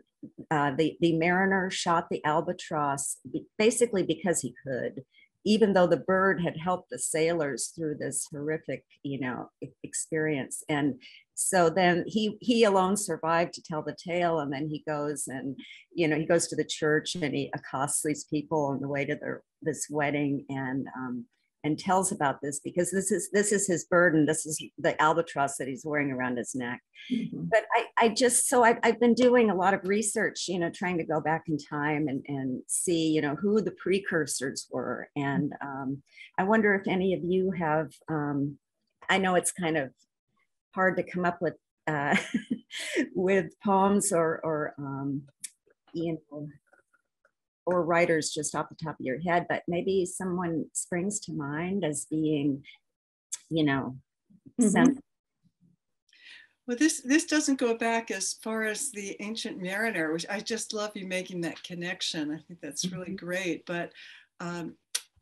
uh, the, the mariner shot the albatross basically because he could, even though the bird had helped the sailors through this horrific, you know, experience. And so then he he alone survived to tell the tale and then he goes and you know he goes to the church and he accosts these people on the way to their this wedding and um, and tells about this because this is this is his burden. This is the albatross that he's wearing around his neck. Mm-hmm. but I, I just so I've, I've been doing a lot of research you know trying to go back in time and, and see you know who the precursors were. And um, i wonder if any of you have um, i know it's kind of hard to come up with uh, with poems or or um, you know or writers just off the top of your head, but maybe someone springs to mind as being, you know, Mhm. Well, this this doesn't go back as far as the ancient mariner, which I just love you making that connection. I think that's really great. But um,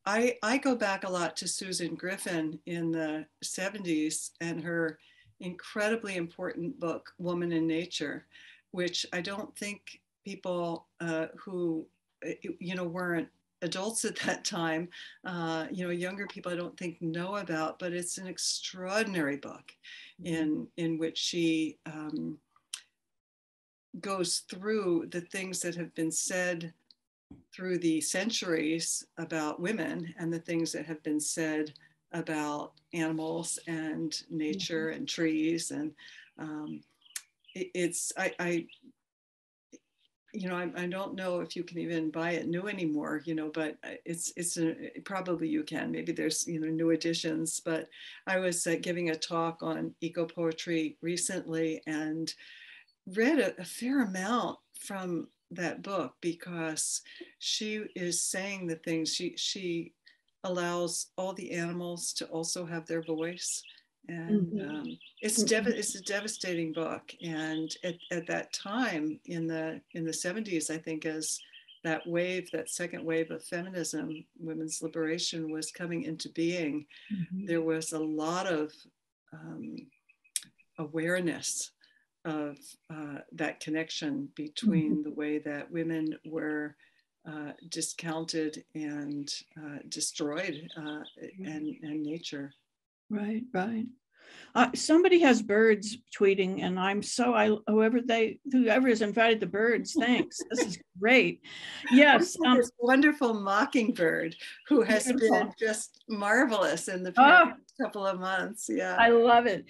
I I go back a lot to Susan Griffin in the 70s and her incredibly important book, Woman in Nature, which I don't think people uh, who you know weren't adults at that time, uh, you know, younger people I don't think know about, but it's an extraordinary book in in which she um, goes through the things that have been said through the centuries about women and the things that have been said about animals and nature mm-hmm. and trees and um, it, it's I, I you know, I, I, don't know if you can even buy it new anymore, you know, but uh, it's, it's a, probably you can, maybe there's, you know, new editions, but I was uh, giving a talk on eco poetry recently and read a, a fair amount from that book because she is saying the things she, she allows all the animals to also have their voice and mm-hmm. um, it's dev- it's a devastating book and at, at that time in the in the 70s i think as that wave that second wave of feminism women's liberation was coming into being mm-hmm. there was a lot of um, awareness of uh, that connection between mm-hmm. the way that women were uh, discounted and uh, destroyed uh, and, and nature Right, right. Uh, somebody has birds tweeting, and I'm so I whoever they whoever has invited the birds, thanks. this is great. Yes, um, this wonderful mockingbird who has beautiful. been just marvelous in the past oh, couple of months. Yeah, I love it.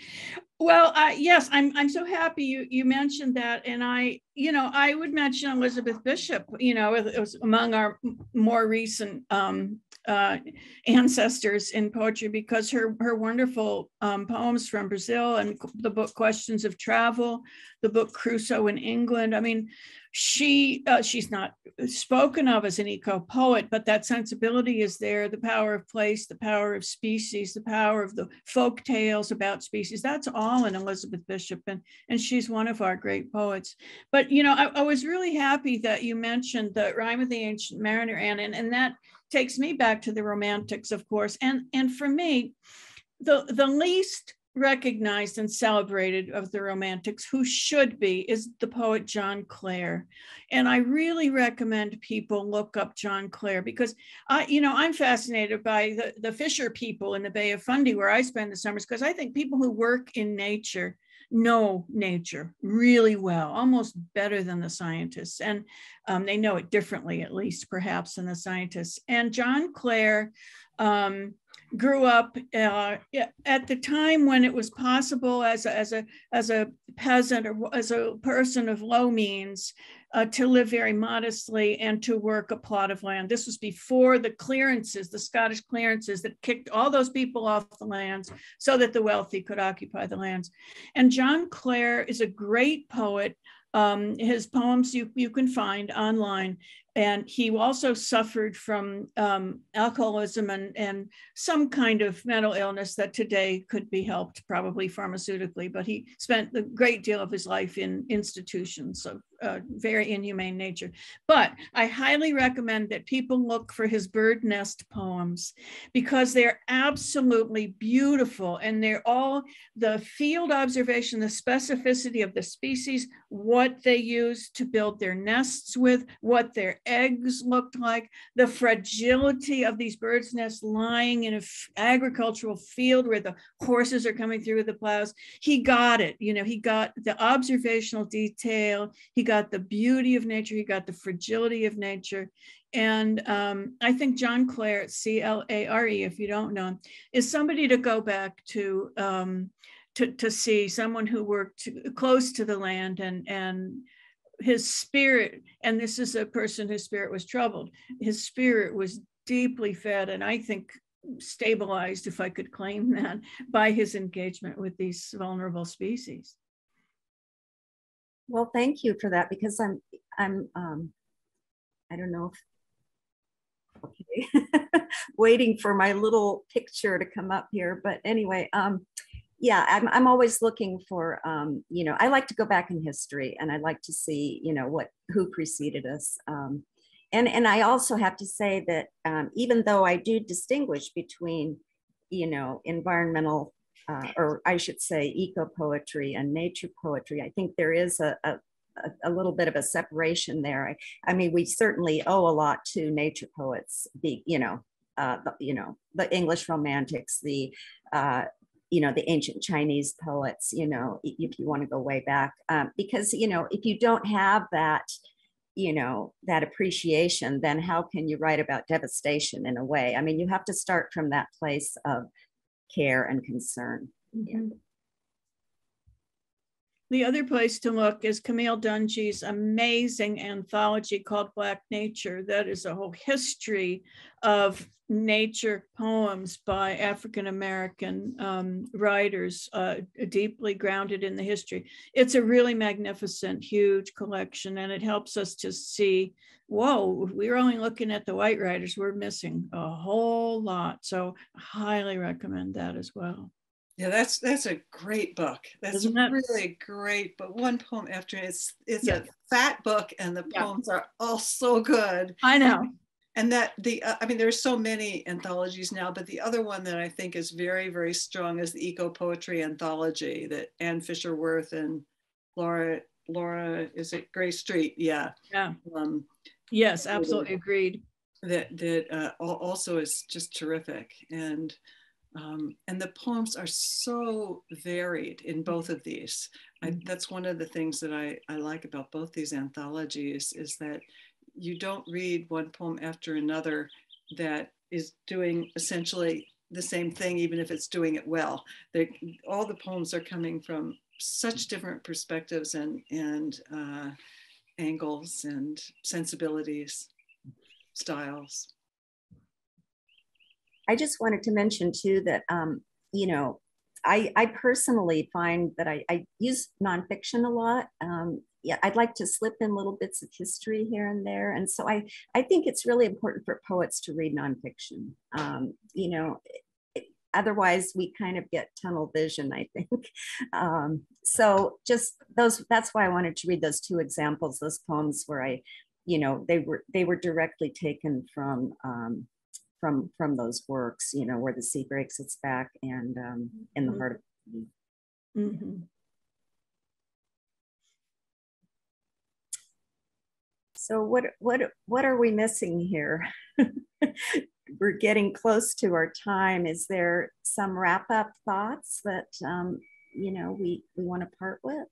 Well, uh, yes, I'm I'm so happy you you mentioned that, and I you know I would mention Elizabeth Bishop. You know, it was among our more recent um, uh, ancestors in poetry because her her wonderful um, poems from Brazil and the book Questions of Travel, the book Crusoe in England. I mean, she uh, she's not spoken of as an eco poet, but that sensibility is there. The power of place, the power of species, the power of the folk tales about species. That's all in Elizabeth Bishop, and and she's one of our great poets. But you know, I, I was really happy that you mentioned the rhyme of the ancient mariner, Anne, and, and that takes me back to the romantics, of course. And and for me, the the least recognized and celebrated of the romantics who should be is the poet john clare. And i really recommend people look up john clare because i you know i'm fascinated by the, the fisher people in the bay of fundy where i spend the summers because i think people who work in nature know nature really well almost better than the scientists. And um, they know it differently at least perhaps than the scientists. And john clare um, grew up uh, at the time when it was possible as a, as a, as a peasant or as a person of low means uh, to live very modestly and to work a plot of land. This was before the clearances, the Scottish clearances that kicked all those people off the lands so that the wealthy could occupy the lands. And John Clare is a great poet. Um, his poems you, you can find online and he also suffered from um, alcoholism and, and some kind of mental illness that today could be helped probably pharmaceutically but he spent a great deal of his life in institutions of uh, very inhumane nature. But I highly recommend that people look for his bird nest poems because they're absolutely beautiful and they're all the field observation, the specificity of the species, what they use to build their nests with, what their eggs looked like, the fragility of these birds' nests lying in an agricultural field where the horses are coming through with the plows. He got it, you know, he got the observational detail, he got the beauty of nature, he got the fragility of nature. And um, I think John Clare, C L A R E, if you don't know is somebody to go back to. Um, to, to see someone who worked close to the land and and his spirit and this is a person whose spirit was troubled his spirit was deeply fed and i think stabilized if i could claim that by his engagement with these vulnerable species well, thank you for that because I'm, I'm, um, I don't know if Okay. Waiting for my little picture to come up here. But anyway, um, yeah, I'm, I'm always looking for, um, you know, I like to go back in history and I like to see, you know, what, who preceded us. Um, and, and I also have to say that um, even though I do distinguish between, you know, environmental, uh, or I should say eco poetry and nature poetry, I think there is a, a, a little bit of a separation there. I, I, mean, we certainly owe a lot to nature poets, the, you know, uh, the, you know, the English romantics, the, uh, you know, the ancient Chinese poets, you know, if you want to go way back, um, because, you know, if you don't have that, you know, that appreciation, then how can you write about devastation in a way? I mean, you have to start from that place of care and concern. Mm-hmm. Yeah. The other place to look is Camille Dungy's amazing anthology called Black Nature. That is a whole history of nature poems by African American um, writers, uh, deeply grounded in the history. It's a really magnificent, huge collection, and it helps us to see whoa, we're only looking at the white writers, we're missing a whole lot. So, highly recommend that as well. Yeah, that's that's a great book. That's that, really great. But one poem after it's it's yeah. a fat book, and the poems yeah. are all so good. I know. And that the uh, I mean, there's so many anthologies now, but the other one that I think is very very strong is the Eco Poetry Anthology that Ann Fisher-Wirth and Laura Laura is it Gray Street? Yeah. Yeah. Um, yes, absolutely agreed. That that uh, also is just terrific and um, and the poems are so varied in both of these. I, mm-hmm. that's one of the things that I, I like about both these anthologies is that you don't read one poem after another that is doing essentially the same thing, even if it's doing it well. They, all the poems are coming from such different perspectives and, and uh, angles and sensibilities, styles. I just wanted to mention too that, um, you know, I, I personally find that I, I use nonfiction a lot. Um, yeah, I'd like to slip in little bits of history here and there. And so I, I think it's really important for poets to read nonfiction. Um, you know, otherwise we kind of get tunnel vision, I think. Um, so just those, that's why I wanted to read those two examples, those poems where I, you know, they were, they were directly taken from um, from from those works you know where the sea breaks its back and um, in the mm-hmm. heart of mm-hmm. so what what what are we missing here we're getting close to our time is there some wrap up thoughts that um, you know we we want to part with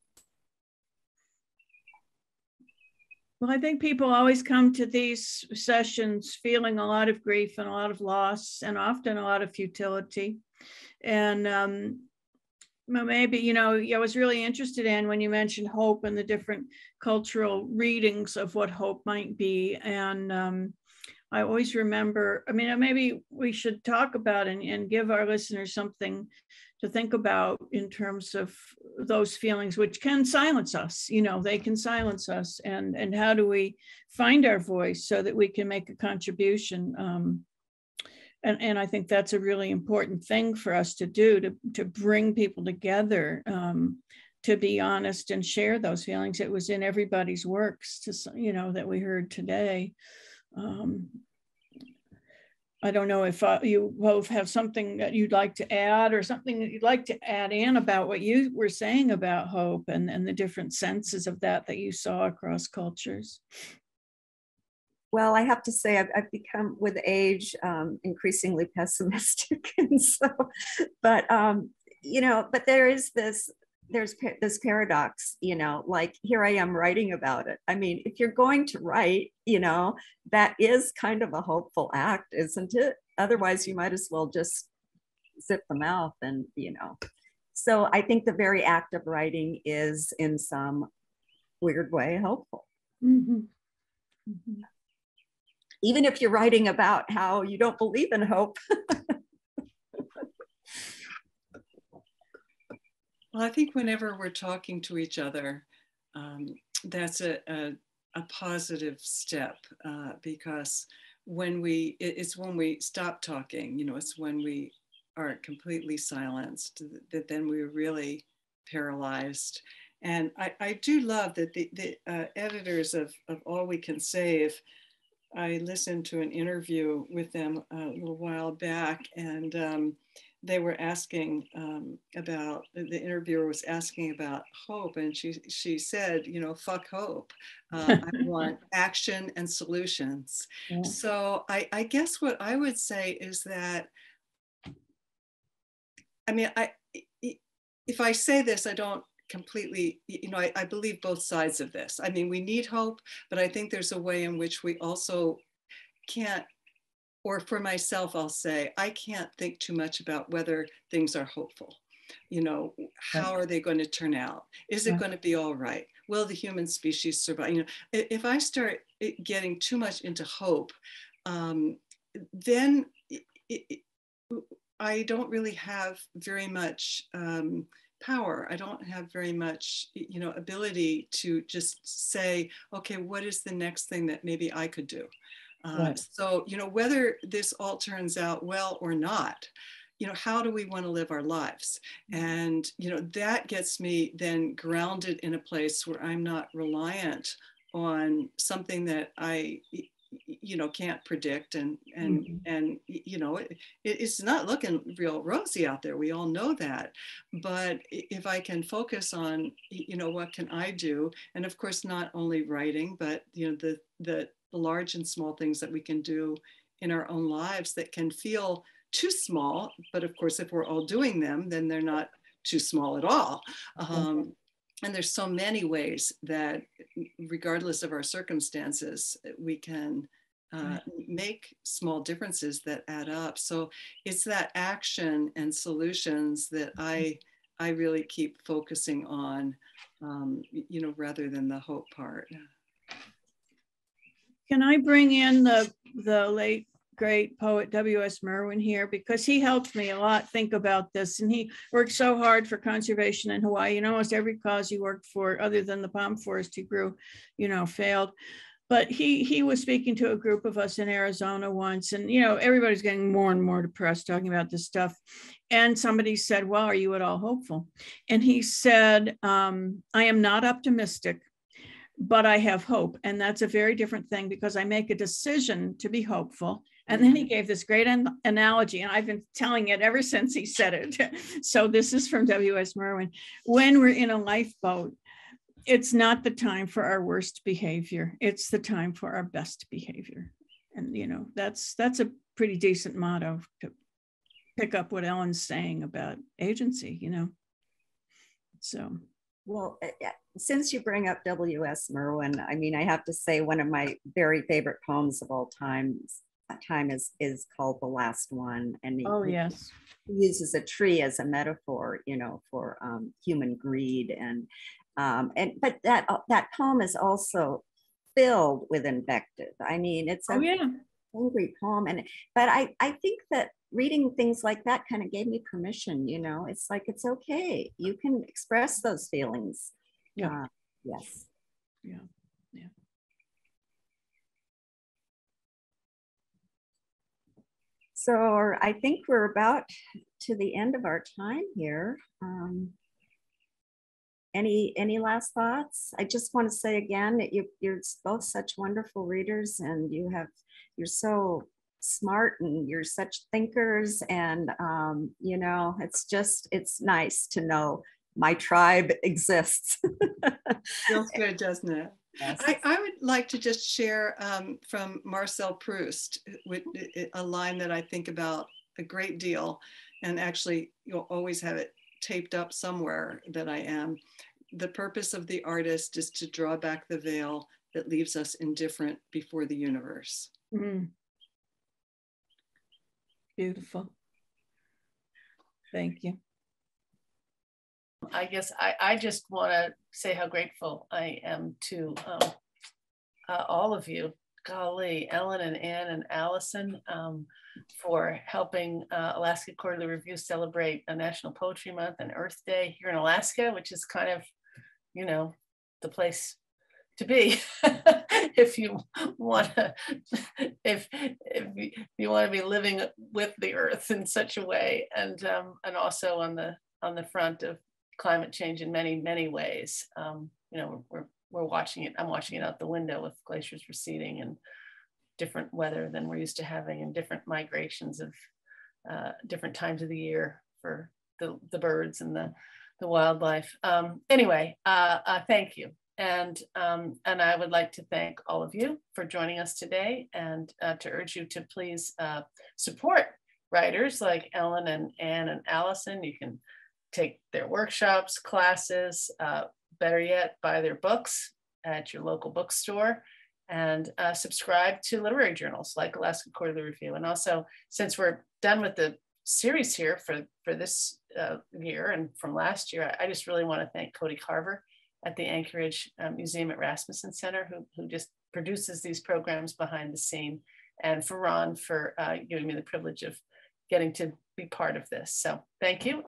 Well, I think people always come to these sessions feeling a lot of grief and a lot of loss and often a lot of futility. And um, maybe, you know, I was really interested in when you mentioned hope and the different cultural readings of what hope might be. And um, I always remember, I mean, maybe we should talk about and, and give our listeners something to think about in terms of those feelings which can silence us you know they can silence us and and how do we find our voice so that we can make a contribution um, and, and I think that's a really important thing for us to do to, to bring people together um, to be honest and share those feelings. It was in everybody's works to you know that we heard today. Um, I don't know if uh, you both have something that you'd like to add or something that you'd like to add in about what you were saying about hope and, and the different senses of that that you saw across cultures. Well, I have to say, I've, I've become with age um, increasingly pessimistic. and so, but, um, you know, but there is this there's this paradox, you know, like here I am writing about it. I mean, if you're going to write, you know, that is kind of a hopeful act, isn't it? Otherwise, you might as well just zip the mouth and, you know. So I think the very act of writing is in some weird way hopeful. Mm-hmm. Mm-hmm. Even if you're writing about how you don't believe in hope. Well, I think whenever we're talking to each other, um, that's a, a, a, positive step uh, because when we, it's when we stop talking, you know, it's when we are completely silenced that then we're really paralyzed. And I, I do love that the, the uh, editors of, of All We Can Save, I listened to an interview with them a little while back and um, they were asking um, about the interviewer was asking about hope and she she said you know fuck hope. Uh, i want action and solutions. Yeah. so I, I guess what i would say is that i mean i if i say this i don't completely you know I, I believe both sides of this. I mean we need hope but i think there's a way in which we also can't or for myself, I'll say, I can't think too much about whether things are hopeful. You know, how are they going to turn out? Is it going to be all right? Will the human species survive? You know, if I start getting too much into hope, um, then it, it, I don't really have very much um, power. I don't have very much, you know, ability to just say, okay, what is the next thing that maybe I could do? Right. So, you know, whether this all turns out well or not, you know, how do we want to live our lives? Mm-hmm. And, you know, that gets me then grounded in a place where I'm not reliant on something that I, you know can't predict and and mm-hmm. and you know it, it's not looking real rosy out there we all know that but if i can focus on you know what can i do and of course not only writing but you know the the the large and small things that we can do in our own lives that can feel too small. But of course, if we're all doing them, then they're not too small at all. Um, and there's so many ways that, regardless of our circumstances, we can uh, make small differences that add up. So it's that action and solutions that I I really keep focusing on, um, you know, rather than the hope part. Can I bring in the, the late great poet W.S. Merwin here because he helped me a lot think about this. And he worked so hard for conservation in Hawaii. And almost every cause he worked for, other than the palm forest he grew, you know, failed. But he he was speaking to a group of us in Arizona once, and you know everybody's getting more and more depressed talking about this stuff. And somebody said, "Well, are you at all hopeful?" And he said, um, "I am not optimistic, but I have hope. And that's a very different thing because I make a decision to be hopeful. And then he mm-hmm. gave this great an- analogy, and I've been telling it ever since he said it. so this is from W.S. Merwin. When we're in a lifeboat, it's not the time for our worst behavior. It's the time for our best behavior. And you know, that's that's a pretty decent motto to pick up what Ellen's saying about agency, you know. So well, eh, since you bring up W.S. Merwin, I mean, I have to say one of my very favorite poems of all times time is is called the last one and he, oh yes he uses a tree as a metaphor you know for um, human greed and um, and but that uh, that poem is also filled with invective i mean it's a oh, yeah. angry poem and but i i think that reading things like that kind of gave me permission you know? It's like it's okay. You can express those feelings. Yeah. Uh, yes. Yeah. Yeah. So i think we're about to the end of our time here. Um, any any last thoughts? I just want to say again that you, you're both such wonderful readers and you have you're so smart and you're such thinkers and um, you know it's just it's nice to know my tribe exists feels good doesn't it yes. I, I, would like to just share um, from marcel proust with a line that i think about a great deal and actually you'll always have it taped up somewhere that i am the purpose of the artist is to draw back the veil that leaves us indifferent before the universe mm. Beautiful. Thank you. I guess I, I just want to say how grateful I am to um, uh, all of you. Golly, Ellen and Anne and Alison um, for helping uh, Alaska Quarterly Review celebrate a National Poetry Month and Earth Day here in Alaska, which is kind of, you know, the place to be if you want to if if you, want to be living with the earth in such a way and um, and also on the on the front of climate change in many many ways um, you know we're we're watching it i'm watching it out the window with glaciers receding and different weather than we're used to having and different migrations of uh, different times of the year for the, the birds and the, the wildlife. Um, anyway, uh, uh, thank you. And, um, and I would like to thank all of you for joining us today and uh, to urge you to please uh, support writers like Ellen and Anne and Alison. You can take their workshops, classes, uh, better yet, buy their books at your local bookstore and uh, subscribe to literary journals like Alaska Quarterly Review. And also, since we're done with the series here for, for this uh, year and from last year, I, I just really want to thank Cody Carver at the Anchorage uh, Museum at Rasmuson Center, who, who just produces these programs behind the scene, and for Ron for uh, giving me the privilege of getting to be part of this. So thank you.